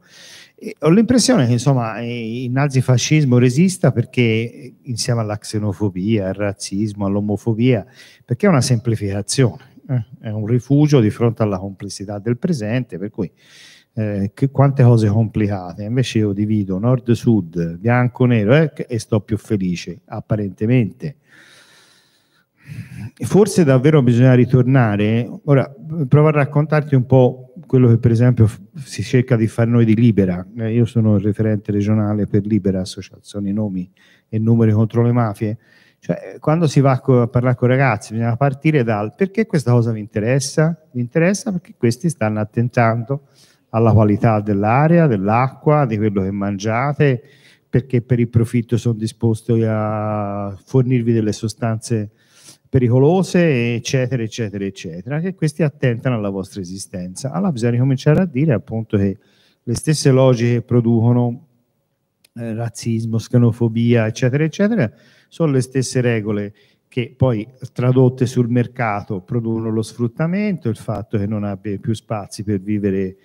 E ho l'impressione che insomma, il nazifascismo resista perché insieme alla xenofobia, al razzismo, all'omofobia, perché è una semplificazione, eh? è un rifugio di fronte alla complessità del presente, per cui eh, che, quante cose complicate, invece io divido nord-sud, bianco-nero eh, e sto più felice, apparentemente forse davvero bisogna ritornare. Ora provo a raccontarti un po' quello che per esempio si cerca di fare noi di Libera. Eh, io sono il referente regionale per Libera, associazioni nomi e numeri contro le mafie. Cioè, quando si va a parlare con i ragazzi bisogna partire dal perché questa cosa vi interessa? Vi interessa perché questi stanno attentando alla qualità dell'aria, dell'acqua, di quello che mangiate, perché per il profitto sono disposti a fornirvi delle sostanze pericolose, eccetera, eccetera, eccetera, che questi attentano alla vostra esistenza. Allora bisogna cominciare a dire appunto che le stesse logiche che producono eh, razzismo, xenofobia, eccetera, eccetera, sono le stesse regole che poi tradotte sul mercato producono lo sfruttamento, il fatto che non abbia più spazi per vivere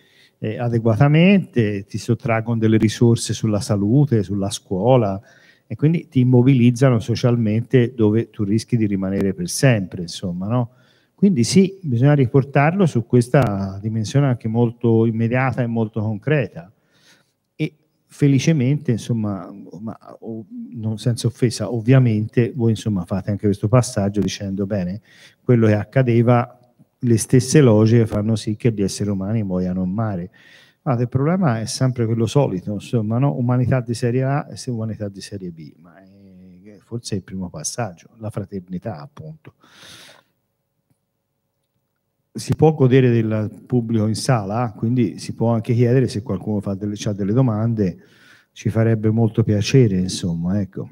eh, adeguatamente, ti sottraggono delle risorse sulla salute, sulla scuola, e quindi ti immobilizzano socialmente dove tu rischi di rimanere per sempre, insomma, no? Quindi sì, bisogna riportarlo su questa dimensione anche molto immediata e molto concreta. E felicemente, insomma, ma, non senza offesa, ovviamente voi insomma fate anche questo passaggio dicendo bene, quello che accadeva, le stesse logiche fanno sì che gli esseri umani muoiano in mare. Ah, il problema è sempre quello solito, insomma, no? umanità di serie A e umanità di serie B, ma è, forse è il primo passaggio, la fraternità appunto. Si può godere del pubblico in sala, quindi si può anche chiedere se qualcuno ha delle, delle domande, ci farebbe molto piacere, insomma, ecco.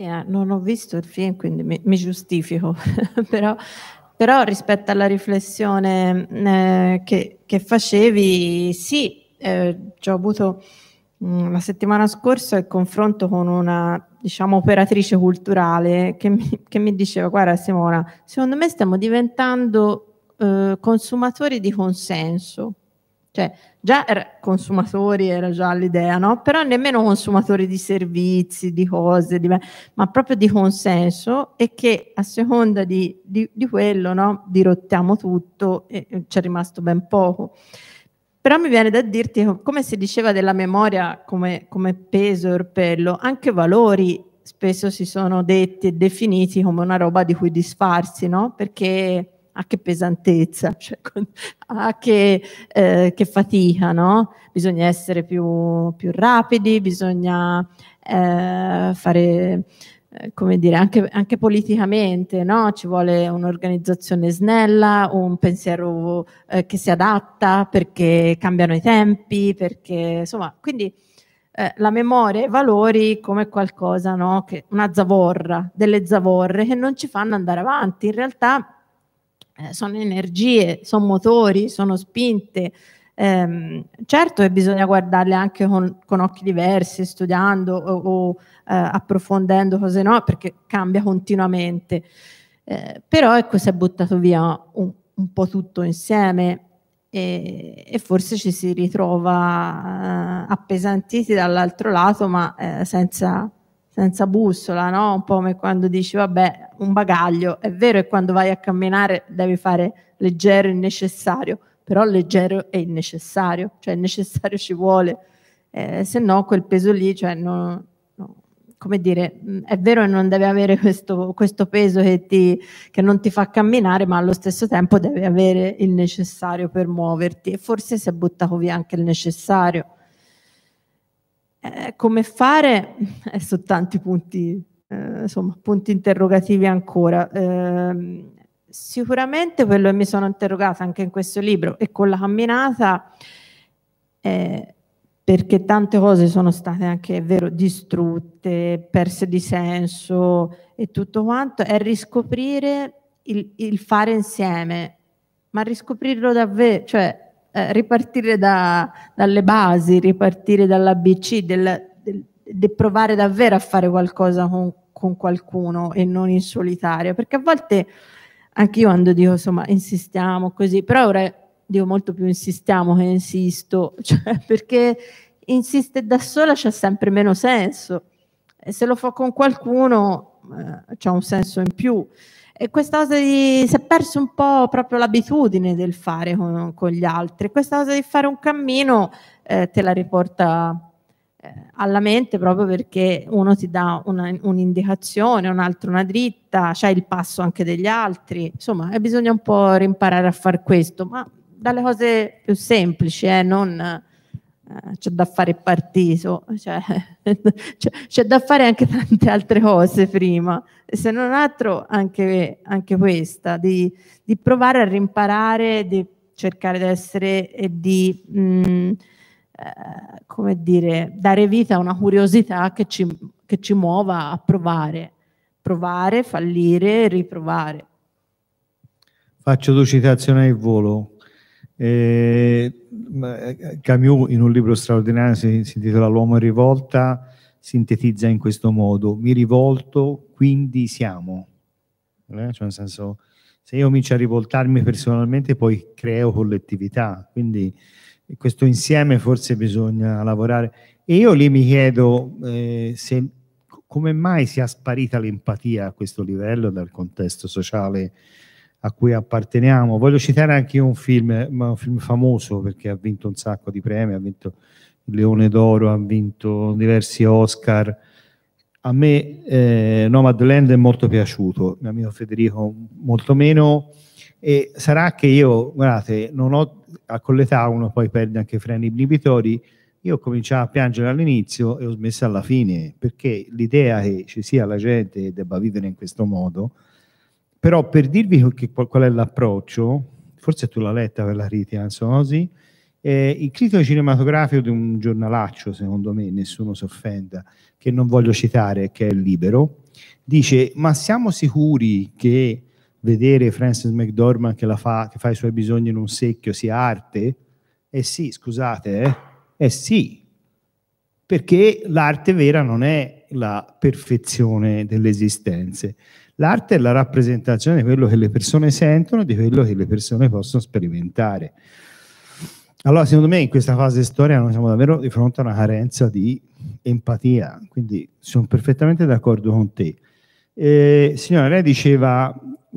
Sì, eh, non ho visto il film, quindi mi, mi giustifico, però, però, rispetto alla riflessione eh, che, che, facevi, sì, eh, ho avuto mh, mm, la settimana scorsa il confronto con una diciamo, operatrice culturale che mi, che mi diceva, guarda Simona, secondo me stiamo diventando eh, consumatori di consenso cioè, già consumatori era già l'idea, no? Però nemmeno consumatori di servizi, di cose, di, ma proprio di consenso e che a seconda di, di, di quello, no? Dirottiamo tutto e ci è rimasto ben poco. Però mi viene da dirti, come si diceva della memoria come, come peso e orpello, anche valori spesso si sono detti e definiti come una roba di cui disfarsi, no? Perché a che pesantezza, cioè, a che, eh, che, fatica, no? Bisogna essere più, più rapidi, bisogna eh, fare, eh, come dire, anche, anche politicamente, no? Ci vuole un'organizzazione snella, un pensiero eh, che si adatta perché cambiano i tempi, perché, insomma, quindi eh, la memoria e i valori come qualcosa, no? Che, una zavorra, delle zavorre che non ci fanno andare avanti. In realtà eh, sono energie, sono motori, sono spinte. Eh, certo che bisogna guardarle anche con, con occhi diversi, studiando o, o eh, approfondendo cose no, perché cambia continuamente. Eh, però ecco, si è buttato via un, un po' tutto insieme e, e, forse ci si ritrova eh, appesantiti dall'altro lato, ma eh, senza, senza bussola, no? Un po' come quando dici, vabbè, un bagaglio. È vero che quando vai a camminare devi fare leggero e necessario, però leggero è il necessario, cioè il necessario ci vuole, eh, se no quel peso lì, cioè no, no, come dire, è vero che non deve avere questo, questo peso che, ti, che non ti fa camminare, ma allo stesso tempo deve avere il necessario per muoverti e forse si è buttato via anche il necessario eh, come fare? Eh, sono tanti punti, eh, insomma, punti interrogativi ancora. Eh, sicuramente quello che mi sono interrogata anche in questo libro e con la camminata, eh, perché tante cose sono state anche, è vero, distrutte, perse di senso e tutto quanto, è riscoprire il, il fare insieme, ma riscoprirlo davvero, cioè eh, ripartire da, dalle basi, ripartire dall'ABC, del, del, del, provare davvero a fare qualcosa con, con, qualcuno e non in solitario, perché a volte anche io quando dico insomma insistiamo così, però ora dico molto più insistiamo che insisto, cioè, perché insistere da sola c'ha sempre meno senso e se lo fa con qualcuno eh, c'ha un senso in più. E questa cosa di si è perso un po' proprio l'abitudine del fare con, con gli altri. Questa cosa di fare un cammino eh, te la riporta eh, alla mente proprio perché uno ti dà una, un'indicazione, un altro una dritta, c'è il passo anche degli altri. Insomma, bisogna un po' rimparare a fare questo, ma dalle cose più semplici, eh, non eh, c'è da fare partito, cioè, c'è, da fare anche tante altre cose prima, se non altro anche, anche questa, di, di, provare a rimparare, di cercare di essere e di, mh, mm, eh, come dire, dare vita a una curiosità che ci, che ci muova a provare, provare, fallire, riprovare. Faccio due citazioni al volo. Eh, eh, Camus in un libro straordinario si, intitola L'uomo in rivolta sintetizza in questo modo mi rivolto quindi siamo eh? cioè nel senso se io comincio a rivoltarmi personalmente poi creo collettività, quindi questo insieme forse bisogna lavorare. E io lì mi chiedo eh, se, come mai sia sparita l'empatia a questo livello dal contesto sociale a cui apparteniamo. Voglio citare anche un film, un film famoso perché ha vinto un sacco di premi, ha vinto il Leone d'Oro, ha vinto diversi Oscar. A me eh, Nomadland è molto piaciuto, mio amico Federico molto meno, e sarà che io, guardate, non ho, con l'età uno poi perde anche i freni inibitori, io ho cominciato a piangere all'inizio e ho smesso alla fine, perché l'idea che ci sia la gente che debba vivere in questo modo, però per dirvi che, qual è l'approccio, forse tu l'hai letta per la Ritian Sosi, eh, il critico cinematografico di un giornalaccio, secondo me, nessuno si offenda, che non voglio citare, che è libero, dice, ma siamo sicuri che vedere Francis McDormand che, fa, che fa i suoi bisogni in un secchio sia arte? Eh sì, scusate, eh? Eh sì, perché l'arte vera non è la perfezione delle esistenze. L'arte è la rappresentazione di quello che le persone sentono, di quello che le persone possono sperimentare. Allora, secondo me, in questa fase storica noi siamo davvero di fronte a una carenza di empatia, quindi sono perfettamente d'accordo con te. Eh, signora, lei diceva,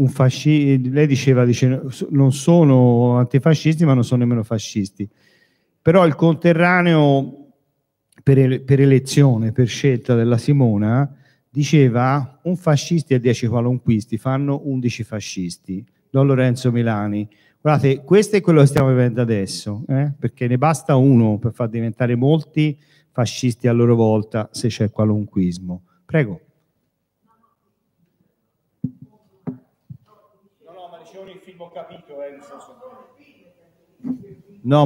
fasci- lei diceva dice, non sono antifascisti, ma non sono nemmeno fascisti. Però il conterraneo per, ele- per elezione, per scelta della Simona, diceva un fascisti e dieci qualunquisti fanno undici fascisti. Don Lorenzo Milani. Guardate, questo è quello che stiamo vivendo adesso, eh? perché ne basta uno per far diventare molti fascisti a loro volta se c'è qualunquismo. Prego. No,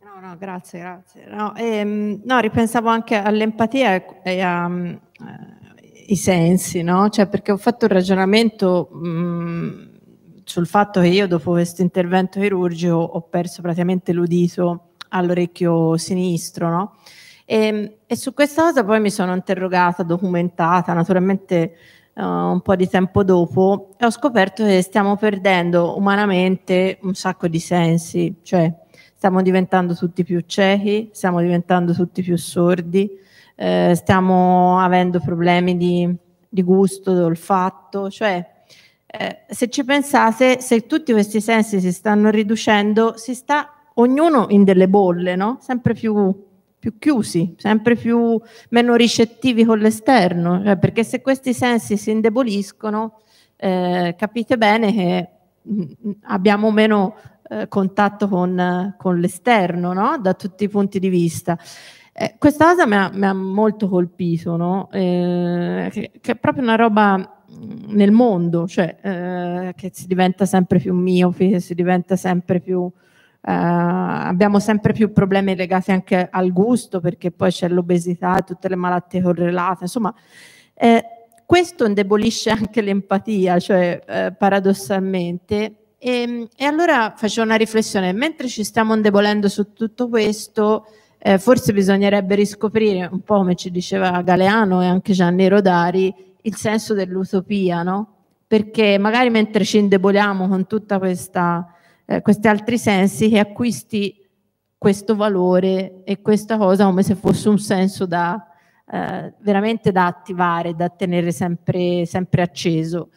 No, no, grazie, grazie. No, ehm, no ripensavo anche all'empatia e, e ai eh, sensi, no? Cioè, perché ho fatto un ragionamento mh, mm, sul fatto che io dopo questo intervento chirurgico ho perso praticamente l'udito all'orecchio sinistro, no? E, e, su questa cosa poi mi sono interrogata, documentata, naturalmente uh, un po' di tempo dopo, e ho scoperto che stiamo perdendo umanamente un sacco di sensi, cioè stiamo diventando tutti più ciechi, stiamo diventando tutti più sordi, eh, stiamo avendo problemi di, di gusto, di olfatto, cioè eh, se ci pensate, se tutti questi sensi si stanno riducendo, si sta ognuno in delle bolle, no? sempre più, più chiusi, sempre più meno ricettivi con l'esterno, cioè, perché se questi sensi si indeboliscono, eh, capite bene che mh, mm, abbiamo meno eh, contatto con, con l'esterno, no? da tutti i punti di vista. Eh, questa cosa mi ha, mi ha, molto colpito, no? eh, che, che, è proprio una roba mm, nel mondo, cioè eh, che si diventa sempre più miopi, che si diventa sempre più... Eh, abbiamo sempre più problemi legati anche al gusto perché poi c'è l'obesità, tutte le malattie correlate, insomma eh, questo indebolisce anche l'empatia, cioè eh, paradossalmente. E, e, allora facevo una riflessione, mentre ci stiamo indebolendo su tutto questo, eh, forse bisognerebbe riscoprire, un po' come ci diceva Galeano e anche Gianni Rodari, il senso dell'utopia, no? Perché magari mentre ci indeboliamo con tutti eh, questi altri sensi, che acquisti questo valore e questa cosa come se fosse un senso da, eh, veramente da attivare, da tenere sempre, sempre acceso.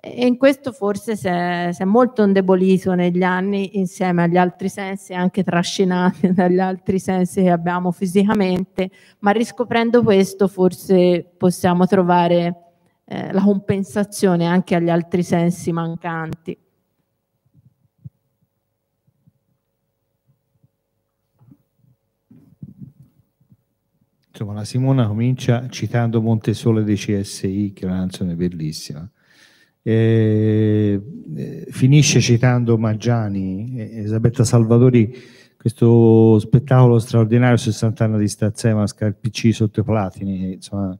E in questo forse si è, si è, molto indebolito negli anni insieme agli altri sensi, anche trascinati dagli altri sensi che abbiamo fisicamente, ma riscoprendo questo forse possiamo trovare eh, la compensazione anche agli altri sensi mancanti. Insomma, la Simona comincia citando Montesole dei CSI, che è una canzone bellissima. Eh, finisce citando Maggiani, Elisabetta Salvatori, questo spettacolo straordinario 60 anni di Stazzema, Scarpicci sotto i platini, insomma,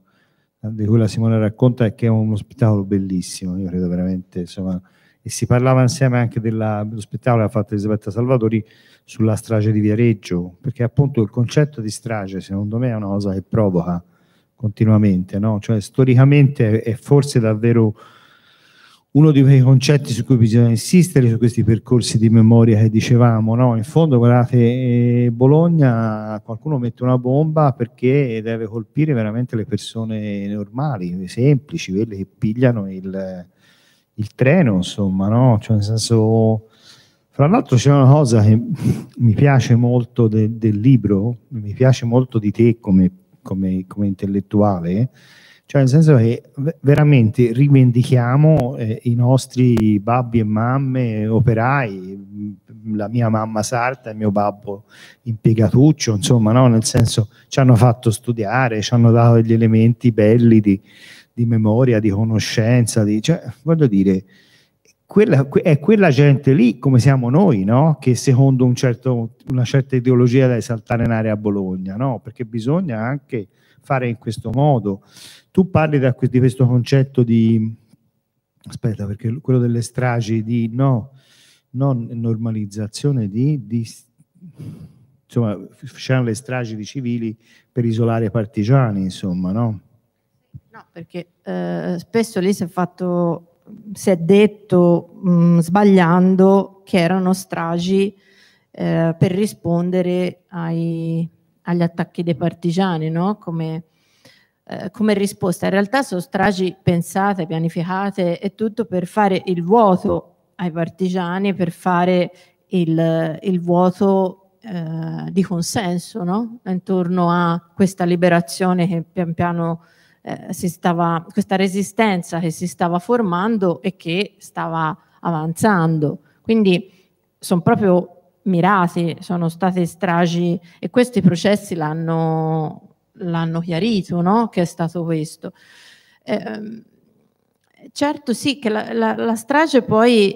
di cui la Simona racconta è che è uno spettacolo bellissimo, io credo veramente, insomma, e si parlava insieme anche della, dello spettacolo che ha fatto Elisabetta Salvatori sulla strage di Viareggio, perché appunto il concetto di strage secondo me è una cosa che provoca continuamente, no? cioè storicamente è forse davvero uno di quei concetti su cui bisogna insistere, su questi percorsi di memoria che dicevamo, no? in fondo guardate eh, Bologna qualcuno mette una bomba perché deve colpire veramente le persone normali, semplici, quelle che pigliano il, il treno, insomma, no? cioè nel senso fra l'altro c'è una cosa che mi piace molto de, del libro, mi piace molto di te come, come, come intellettuale, cioè nel senso che veramente rivendichiamo eh, i nostri babbi e mamme operai, la mia mamma sarta, il mio babbo impiegatuccio, insomma, no? nel senso ci hanno fatto studiare, ci hanno dato degli elementi belli di, di memoria, di conoscenza, di, cioè, voglio dire, quella, è quella gente lì, come siamo noi, no? che secondo un certo, una certa ideologia deve saltare in area a Bologna, no? perché bisogna anche fare in questo modo. Tu parli da, di questo concetto di, aspetta, perché quello delle stragi, di no, non normalizzazione di, di insomma, c'erano le stragi di civili per isolare i partigiani, insomma, no? No, perché eh, spesso lì si è fatto si è detto mh, mm, sbagliando che erano stragi eh, per rispondere ai, agli attacchi dei partigiani, no? come, eh, come, risposta. In realtà sono stragi pensate, pianificate e tutto per fare il vuoto ai partigiani, per fare il, il vuoto eh, di consenso no? intorno a questa liberazione che pian piano eh, si stava, questa resistenza che si stava formando e che stava avanzando. Quindi sono proprio mirati, sono stati stragi e questi processi l'hanno, l'hanno chiarito, no? che è stato questo. Eh, certo sì che la, la, la strage poi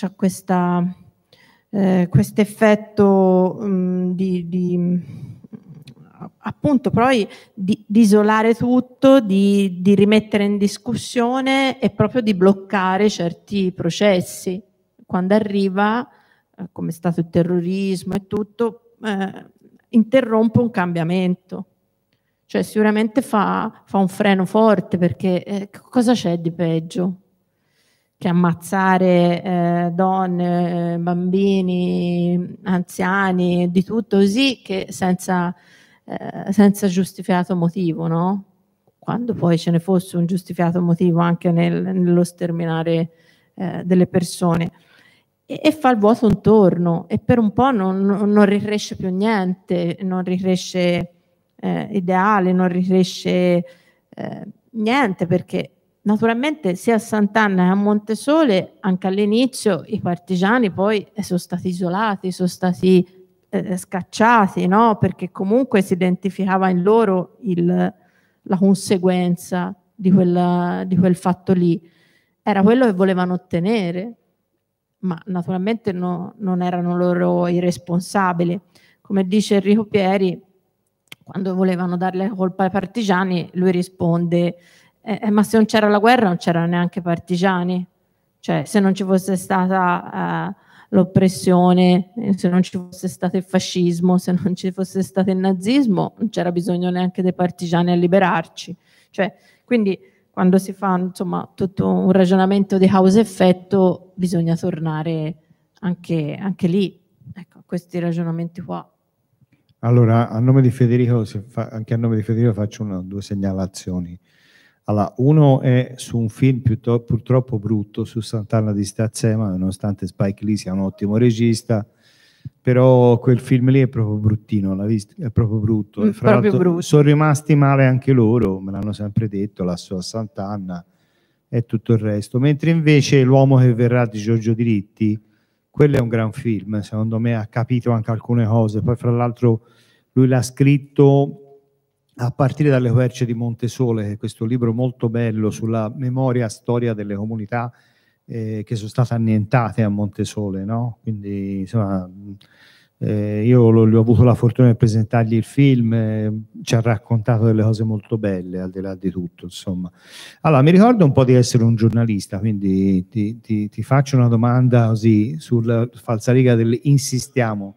ha questo eh, effetto mm, di, di appunto poi di, di isolare tutto, di, di, rimettere in discussione e proprio di bloccare certi processi. Quando arriva, eh, come è stato il terrorismo e tutto, eh, interrompe un cambiamento. Cioè sicuramente fa, fa un freno forte perché eh, cosa c'è di peggio? Che ammazzare eh, donne, bambini, anziani, di tutto così che senza eh, senza giustificato motivo, no? Quando poi ce ne fosse un giustificato motivo anche nel, nello sterminare eh, delle persone. E, e, fa il vuoto intorno e per un po' non, non ricresce più niente, non ricresce eh, ideale, non ricresce eh, niente perché naturalmente sia a Sant'Anna che a Montesole, anche all'inizio, i partigiani poi sono stati isolati, sono stati eh, scacciati, no? perché comunque si identificava in loro il, la conseguenza di, quella, di quel fatto lì. Era quello che volevano ottenere, ma naturalmente no, non erano loro i responsabili. Come dice Enrico Pieri, quando volevano dare la colpa ai partigiani, lui risponde, eh, eh, ma se non c'era la guerra non c'erano neanche partigiani, cioè se non ci fosse stata eh, l'oppressione, se non ci fosse stato il fascismo, se non ci fosse stato il nazismo, non c'era bisogno neanche dei partigiani a liberarci. Cioè, quindi quando si fa insomma, tutto un ragionamento di causa-effetto bisogna tornare anche, anche lì, ecco, a questi ragionamenti qua. Allora, a nome di Federico, anche a nome di Federico faccio una, due segnalazioni. Allora, uno è su un film purtroppo brutto su Sant'Anna di Stazzema, nonostante Spike Lee sia un ottimo regista, però quel film lì è proprio bruttino, l'ha visto? È proprio brutto. Mm, fra proprio brutto. Sono rimasti male anche loro, me l'hanno sempre detto, la sua Sant'Anna e tutto il resto. Mentre invece L'uomo che verrà di Giorgio Diritti, quello è un gran film, secondo me ha capito anche alcune cose, poi fra l'altro lui l'ha scritto a partire dalle querce di Montesole, che è questo libro molto bello sulla memoria, storia delle comunità eh, che sono state annientate a Montesole, no? Quindi insomma eh, io lo, ho avuto la fortuna di presentargli il film, eh, ci ha raccontato delle cose molto belle al di là di tutto. Insomma. Allora, mi ricordo un po' di essere un giornalista, quindi ti, ti, ti faccio una domanda così sul falsariga del insistiamo.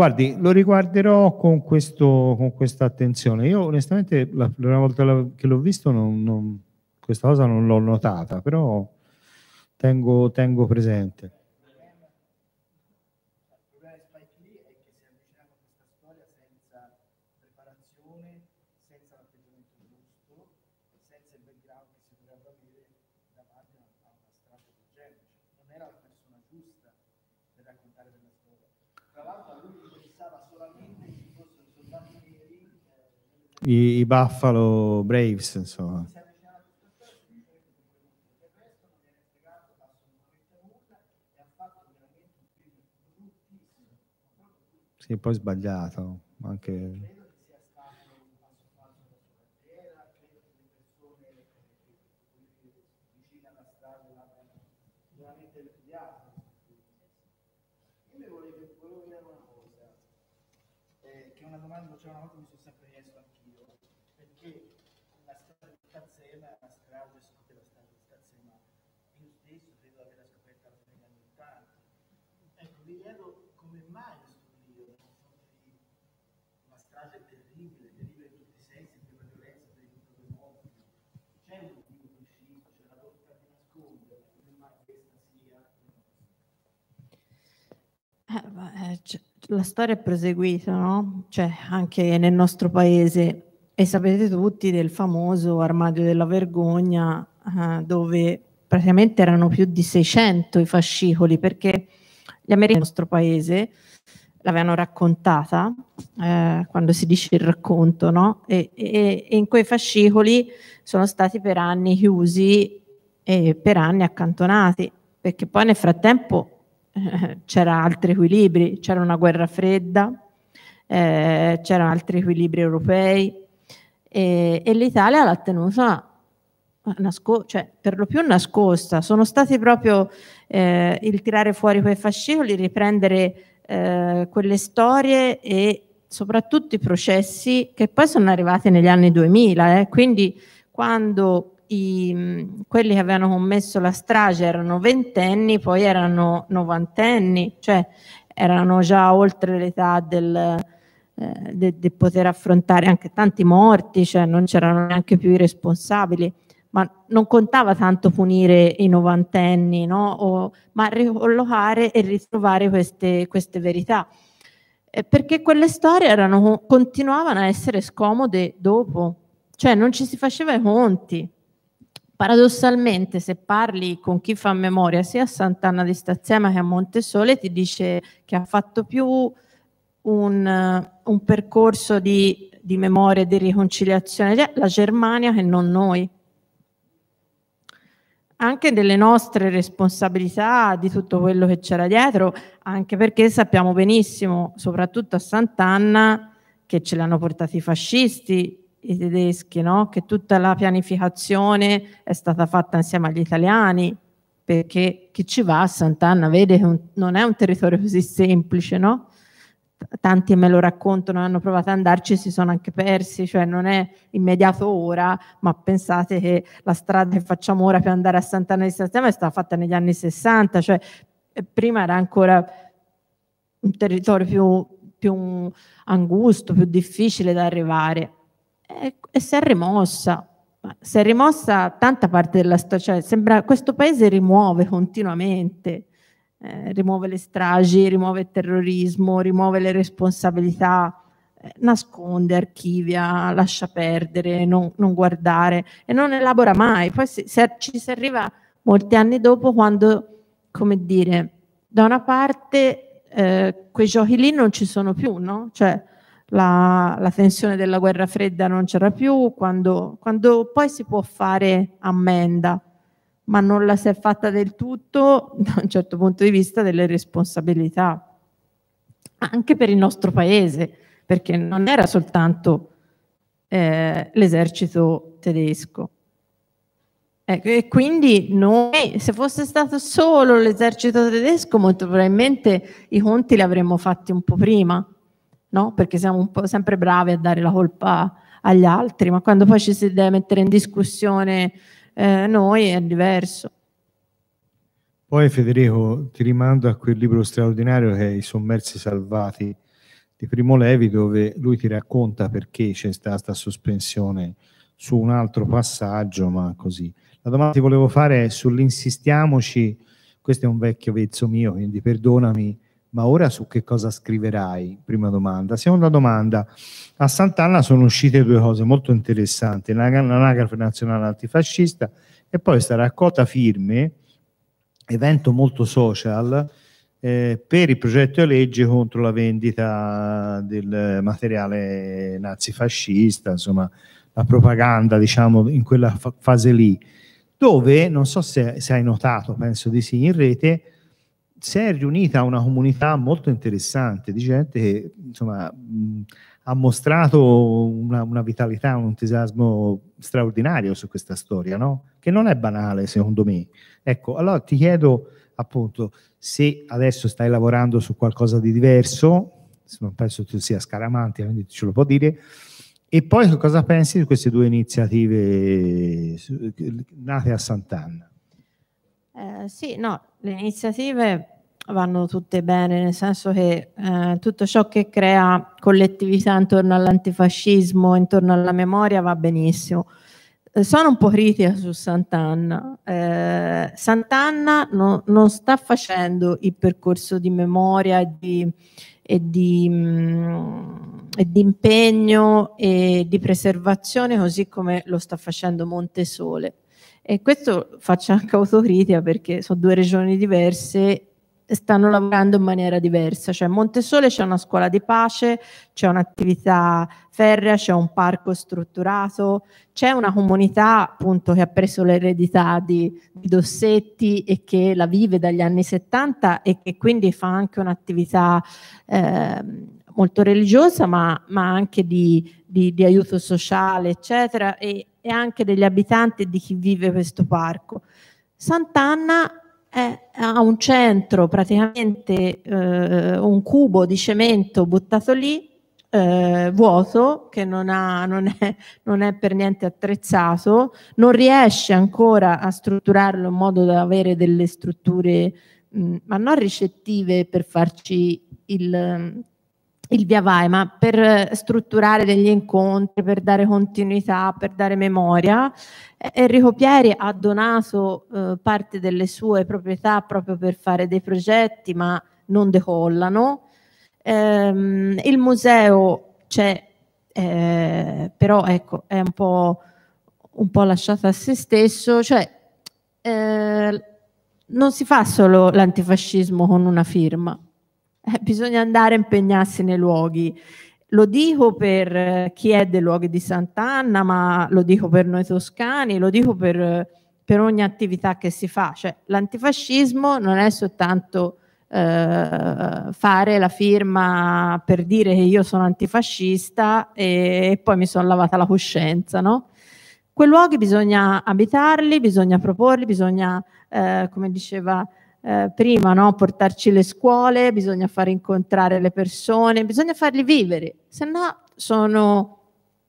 guardi, lo riguarderò con, questo, con questa attenzione. Io onestamente la prima volta che l'ho visto non, non, questa cosa non l'ho notata, però tengo, tengo presente. I, i Buffalo Braves, insomma. Sì, poi sbagliato, anche... la storia è proseguita, no? Cioè, anche nel nostro paese. E sapete tutti del famoso armadio della vergogna, eh, dove praticamente erano più di 600 i fascicoli, perché gli americani del nostro paese l'avevano raccontata, eh, quando si dice il racconto, no? E, e, e, in quei fascicoli sono stati per anni chiusi e per anni accantonati perché poi nel frattempo c'era altri equilibri, c'era una guerra fredda, eh, c'erano altri equilibri europei e, e l'Italia l'ha tenuta nasco- cioè, per lo più nascosta. Sono stati proprio eh, il tirare fuori quei fascicoli, riprendere eh, quelle storie e soprattutto i processi che poi sono arrivati negli anni 2000. Eh. Quindi quando i, quelli che avevano commesso la strage erano ventenni, poi erano novantenni, cioè erano già oltre l'età del, eh, di, di poter affrontare anche tanti morti, cioè non c'erano neanche più i responsabili, ma non contava tanto punire i novantenni, no? o, ma ricollocare e ritrovare queste, queste verità. Eh, perché quelle storie erano, continuavano a essere scomode dopo, cioè non ci si faceva i conti. Paradossalmente, se parli con chi fa memoria sia a Sant'Anna di Stazzema che a Montesole, ti dice che ha fatto più un, un percorso di, di memoria e di riconciliazione, la Germania che non noi. Anche delle nostre responsabilità, di tutto quello che c'era dietro, anche perché sappiamo benissimo, soprattutto a Sant'Anna, che ce l'hanno portati i fascisti, i tedeschi, no? che tutta la pianificazione è stata fatta insieme agli italiani, perché chi ci va a Sant'Anna vede che non è un territorio così semplice, no? tanti me lo raccontano, hanno provato ad andarci e si sono anche persi, cioè non è immediato ora, ma pensate che la strada che facciamo ora per andare a Sant'Anna di Sistema è stata fatta negli anni 60, cioè eh, prima era ancora un territorio più, più angusto, più difficile da arrivare e, e si è rimossa. Si è rimossa tanta parte della storia, cioè sembra questo paese rimuove continuamente eh, rimuove le stragi, rimuove il terrorismo, rimuove le responsabilità, eh, nasconde, archivia, lascia perdere, non, non, guardare e non elabora mai. Poi si, si, ci si arriva molti anni dopo quando, come dire, da una parte eh, quei giochi lì non ci sono più, no? Cioè la, la tensione della guerra fredda non c'era più, quando, quando poi si può fare ammenda ma non la si è fatta del tutto da un certo punto di vista delle responsabilità, anche per il nostro paese, perché non era soltanto eh, l'esercito tedesco. Ecco, e quindi noi, se fosse stato solo l'esercito tedesco, molto probabilmente i conti li avremmo fatti un po' prima, no? perché siamo un po' sempre bravi a dare la colpa agli altri, ma quando poi ci si deve mettere in discussione eh, noi è diverso. Poi Federico ti rimando a quel libro straordinario che è I sommersi salvati di Primo Levi dove lui ti racconta perché c'è stata questa sospensione su un altro passaggio, ma così. La domanda che volevo fare è sull'insistiamoci, questo è un vecchio vezzo mio, quindi perdonami, ma ora su che cosa scriverai? Prima domanda. Seconda domanda, a Sant'Anna sono uscite due cose molto interessanti, l'anagrafe nazionale antifascista e poi questa raccolta firme, evento molto social, eh, per il progetto di legge contro la vendita del materiale nazifascista, insomma la propaganda diciamo in quella fa- fase lì, dove, non so se, se hai notato, penso di sì, in rete, si è riunita una comunità molto interessante di gente che insomma, mh, ha mostrato una, una, vitalità, un entusiasmo straordinario su questa storia, no? che non è banale secondo me. Ecco, allora ti chiedo appunto se adesso stai lavorando su qualcosa di diverso, non penso tu sia Scaramanti, quindi ce lo può dire, e poi cosa pensi di queste due iniziative nate a Sant'Anna? Eh, sì, no, le iniziative vanno tutte bene, nel senso che eh, tutto ciò che crea collettività intorno all'antifascismo, intorno alla memoria va benissimo. Eh, sono un po' critica su Sant'Anna. Eh, Sant'Anna no, non sta facendo il percorso di memoria e di, e di, mh, mm, e di impegno e di preservazione così come lo sta facendo Montesole. E questo faccio anche autocritica perché sono due regioni diverse stanno lavorando in maniera diversa. Cioè, a Montesole c'è una scuola di pace, c'è un'attività ferrea, c'è un parco strutturato, c'è una comunità appunto che ha preso l'eredità di, di Dossetti e che la vive dagli anni 70 e che quindi fa anche un'attività eh, molto religiosa, ma, ma anche di, di, di, aiuto sociale, eccetera, e, e anche degli abitanti e di chi vive questo parco. Sant'Anna ha un centro, praticamente eh, un cubo di cemento buttato lì, eh, vuoto, che non, ha, non, è, non, è, per niente attrezzato, non riesce ancora a strutturarlo in modo da avere delle strutture, mh, ma non ricettive per farci il, il via vai, ma per strutturare degli incontri, per dare continuità, per dare memoria. Enrico Pieri ha donato eh, parte delle sue proprietà proprio per fare dei progetti, ma non decollano. Ehm, il museo c'è, eh, però ecco, è un po', un po' lasciato a se stesso, cioè eh, non si fa solo l'antifascismo con una firma, eh, bisogna andare a impegnarsi nei luoghi. Lo dico per eh, chi è dei luoghi di Sant'Anna, ma lo dico per noi toscani, lo dico per, per ogni attività che si fa. Cioè, l'antifascismo non è soltanto eh, fare la firma per dire che io sono antifascista e, e poi mi sono lavata la coscienza, no? Quei luoghi bisogna abitarli, bisogna proporli, bisogna, eh, come diceva eh, prima, no? portarci le scuole, bisogna far incontrare le persone, bisogna farli vivere, se no sono,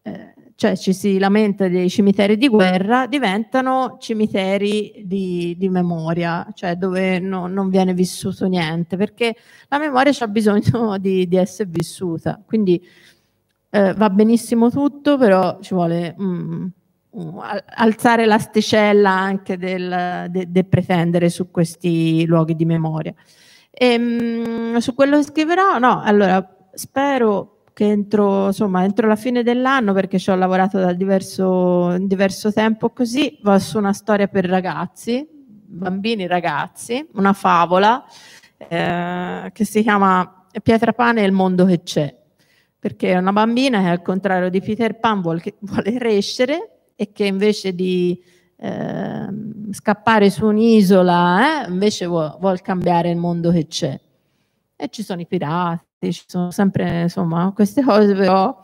eh, cioè ci si lamenta dei cimiteri di guerra, diventano cimiteri di, di memoria, cioè dove no, non viene vissuto niente, perché la memoria ha bisogno di, di essere vissuta, quindi eh, va benissimo tutto, però ci vuole... Mm, alzare l'asticella anche del, de, del, pretendere su questi luoghi di memoria. E, ehm, mh, su quello che scriverò, no, allora spero che entro, insomma, entro la fine dell'anno, perché ci ho lavorato da diverso, diverso tempo così, va su una storia per ragazzi, bambini ragazzi, una favola eh, che si chiama Pietra Pane e il mondo che c'è perché è una bambina che al contrario di Peter Pan vuole, vuole crescere e che invece di eh, scappare su un'isola, eh, invece vuole, vuol cambiare il mondo che c'è. E ci sono i pirati, ci sono sempre insomma queste cose, però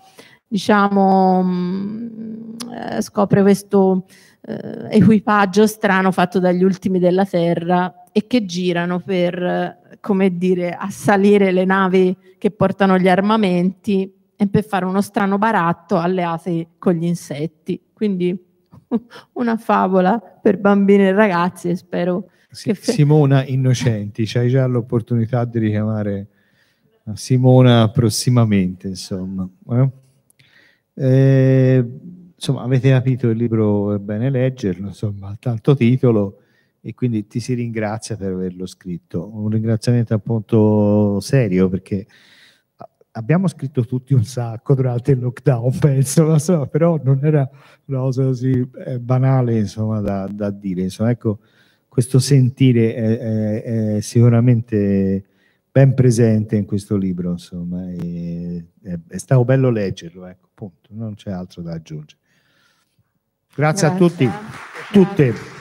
diciamo mh, mm, eh, scopre questo eh, equipaggio strano fatto dagli ultimi della Terra e che girano per, come dire, assalire le navi che portano gli armamenti e per fare uno strano baratto alleati con gli insetti. Quindi una favola per bambini e ragazzi spero sì, che... Simona Innocenti, c'hai già l'opportunità di richiamare Simona prossimamente, insomma. Eh? Eh, insomma, avete capito il libro, è bene leggerlo, insomma, tanto titolo e quindi ti si ringrazia per averlo scritto. Un ringraziamento appunto serio perché abbiamo scritto tutti un sacco durante il lockdown, penso, insomma, però non era una cosa così eh, banale insomma, da, da, dire. Insomma, ecco, questo sentire è, è, è, sicuramente ben presente in questo libro, insomma, e, è, è, stato bello leggerlo, ecco, punto, non c'è altro da aggiungere. Grazie, Grazie. a tutti, tutte.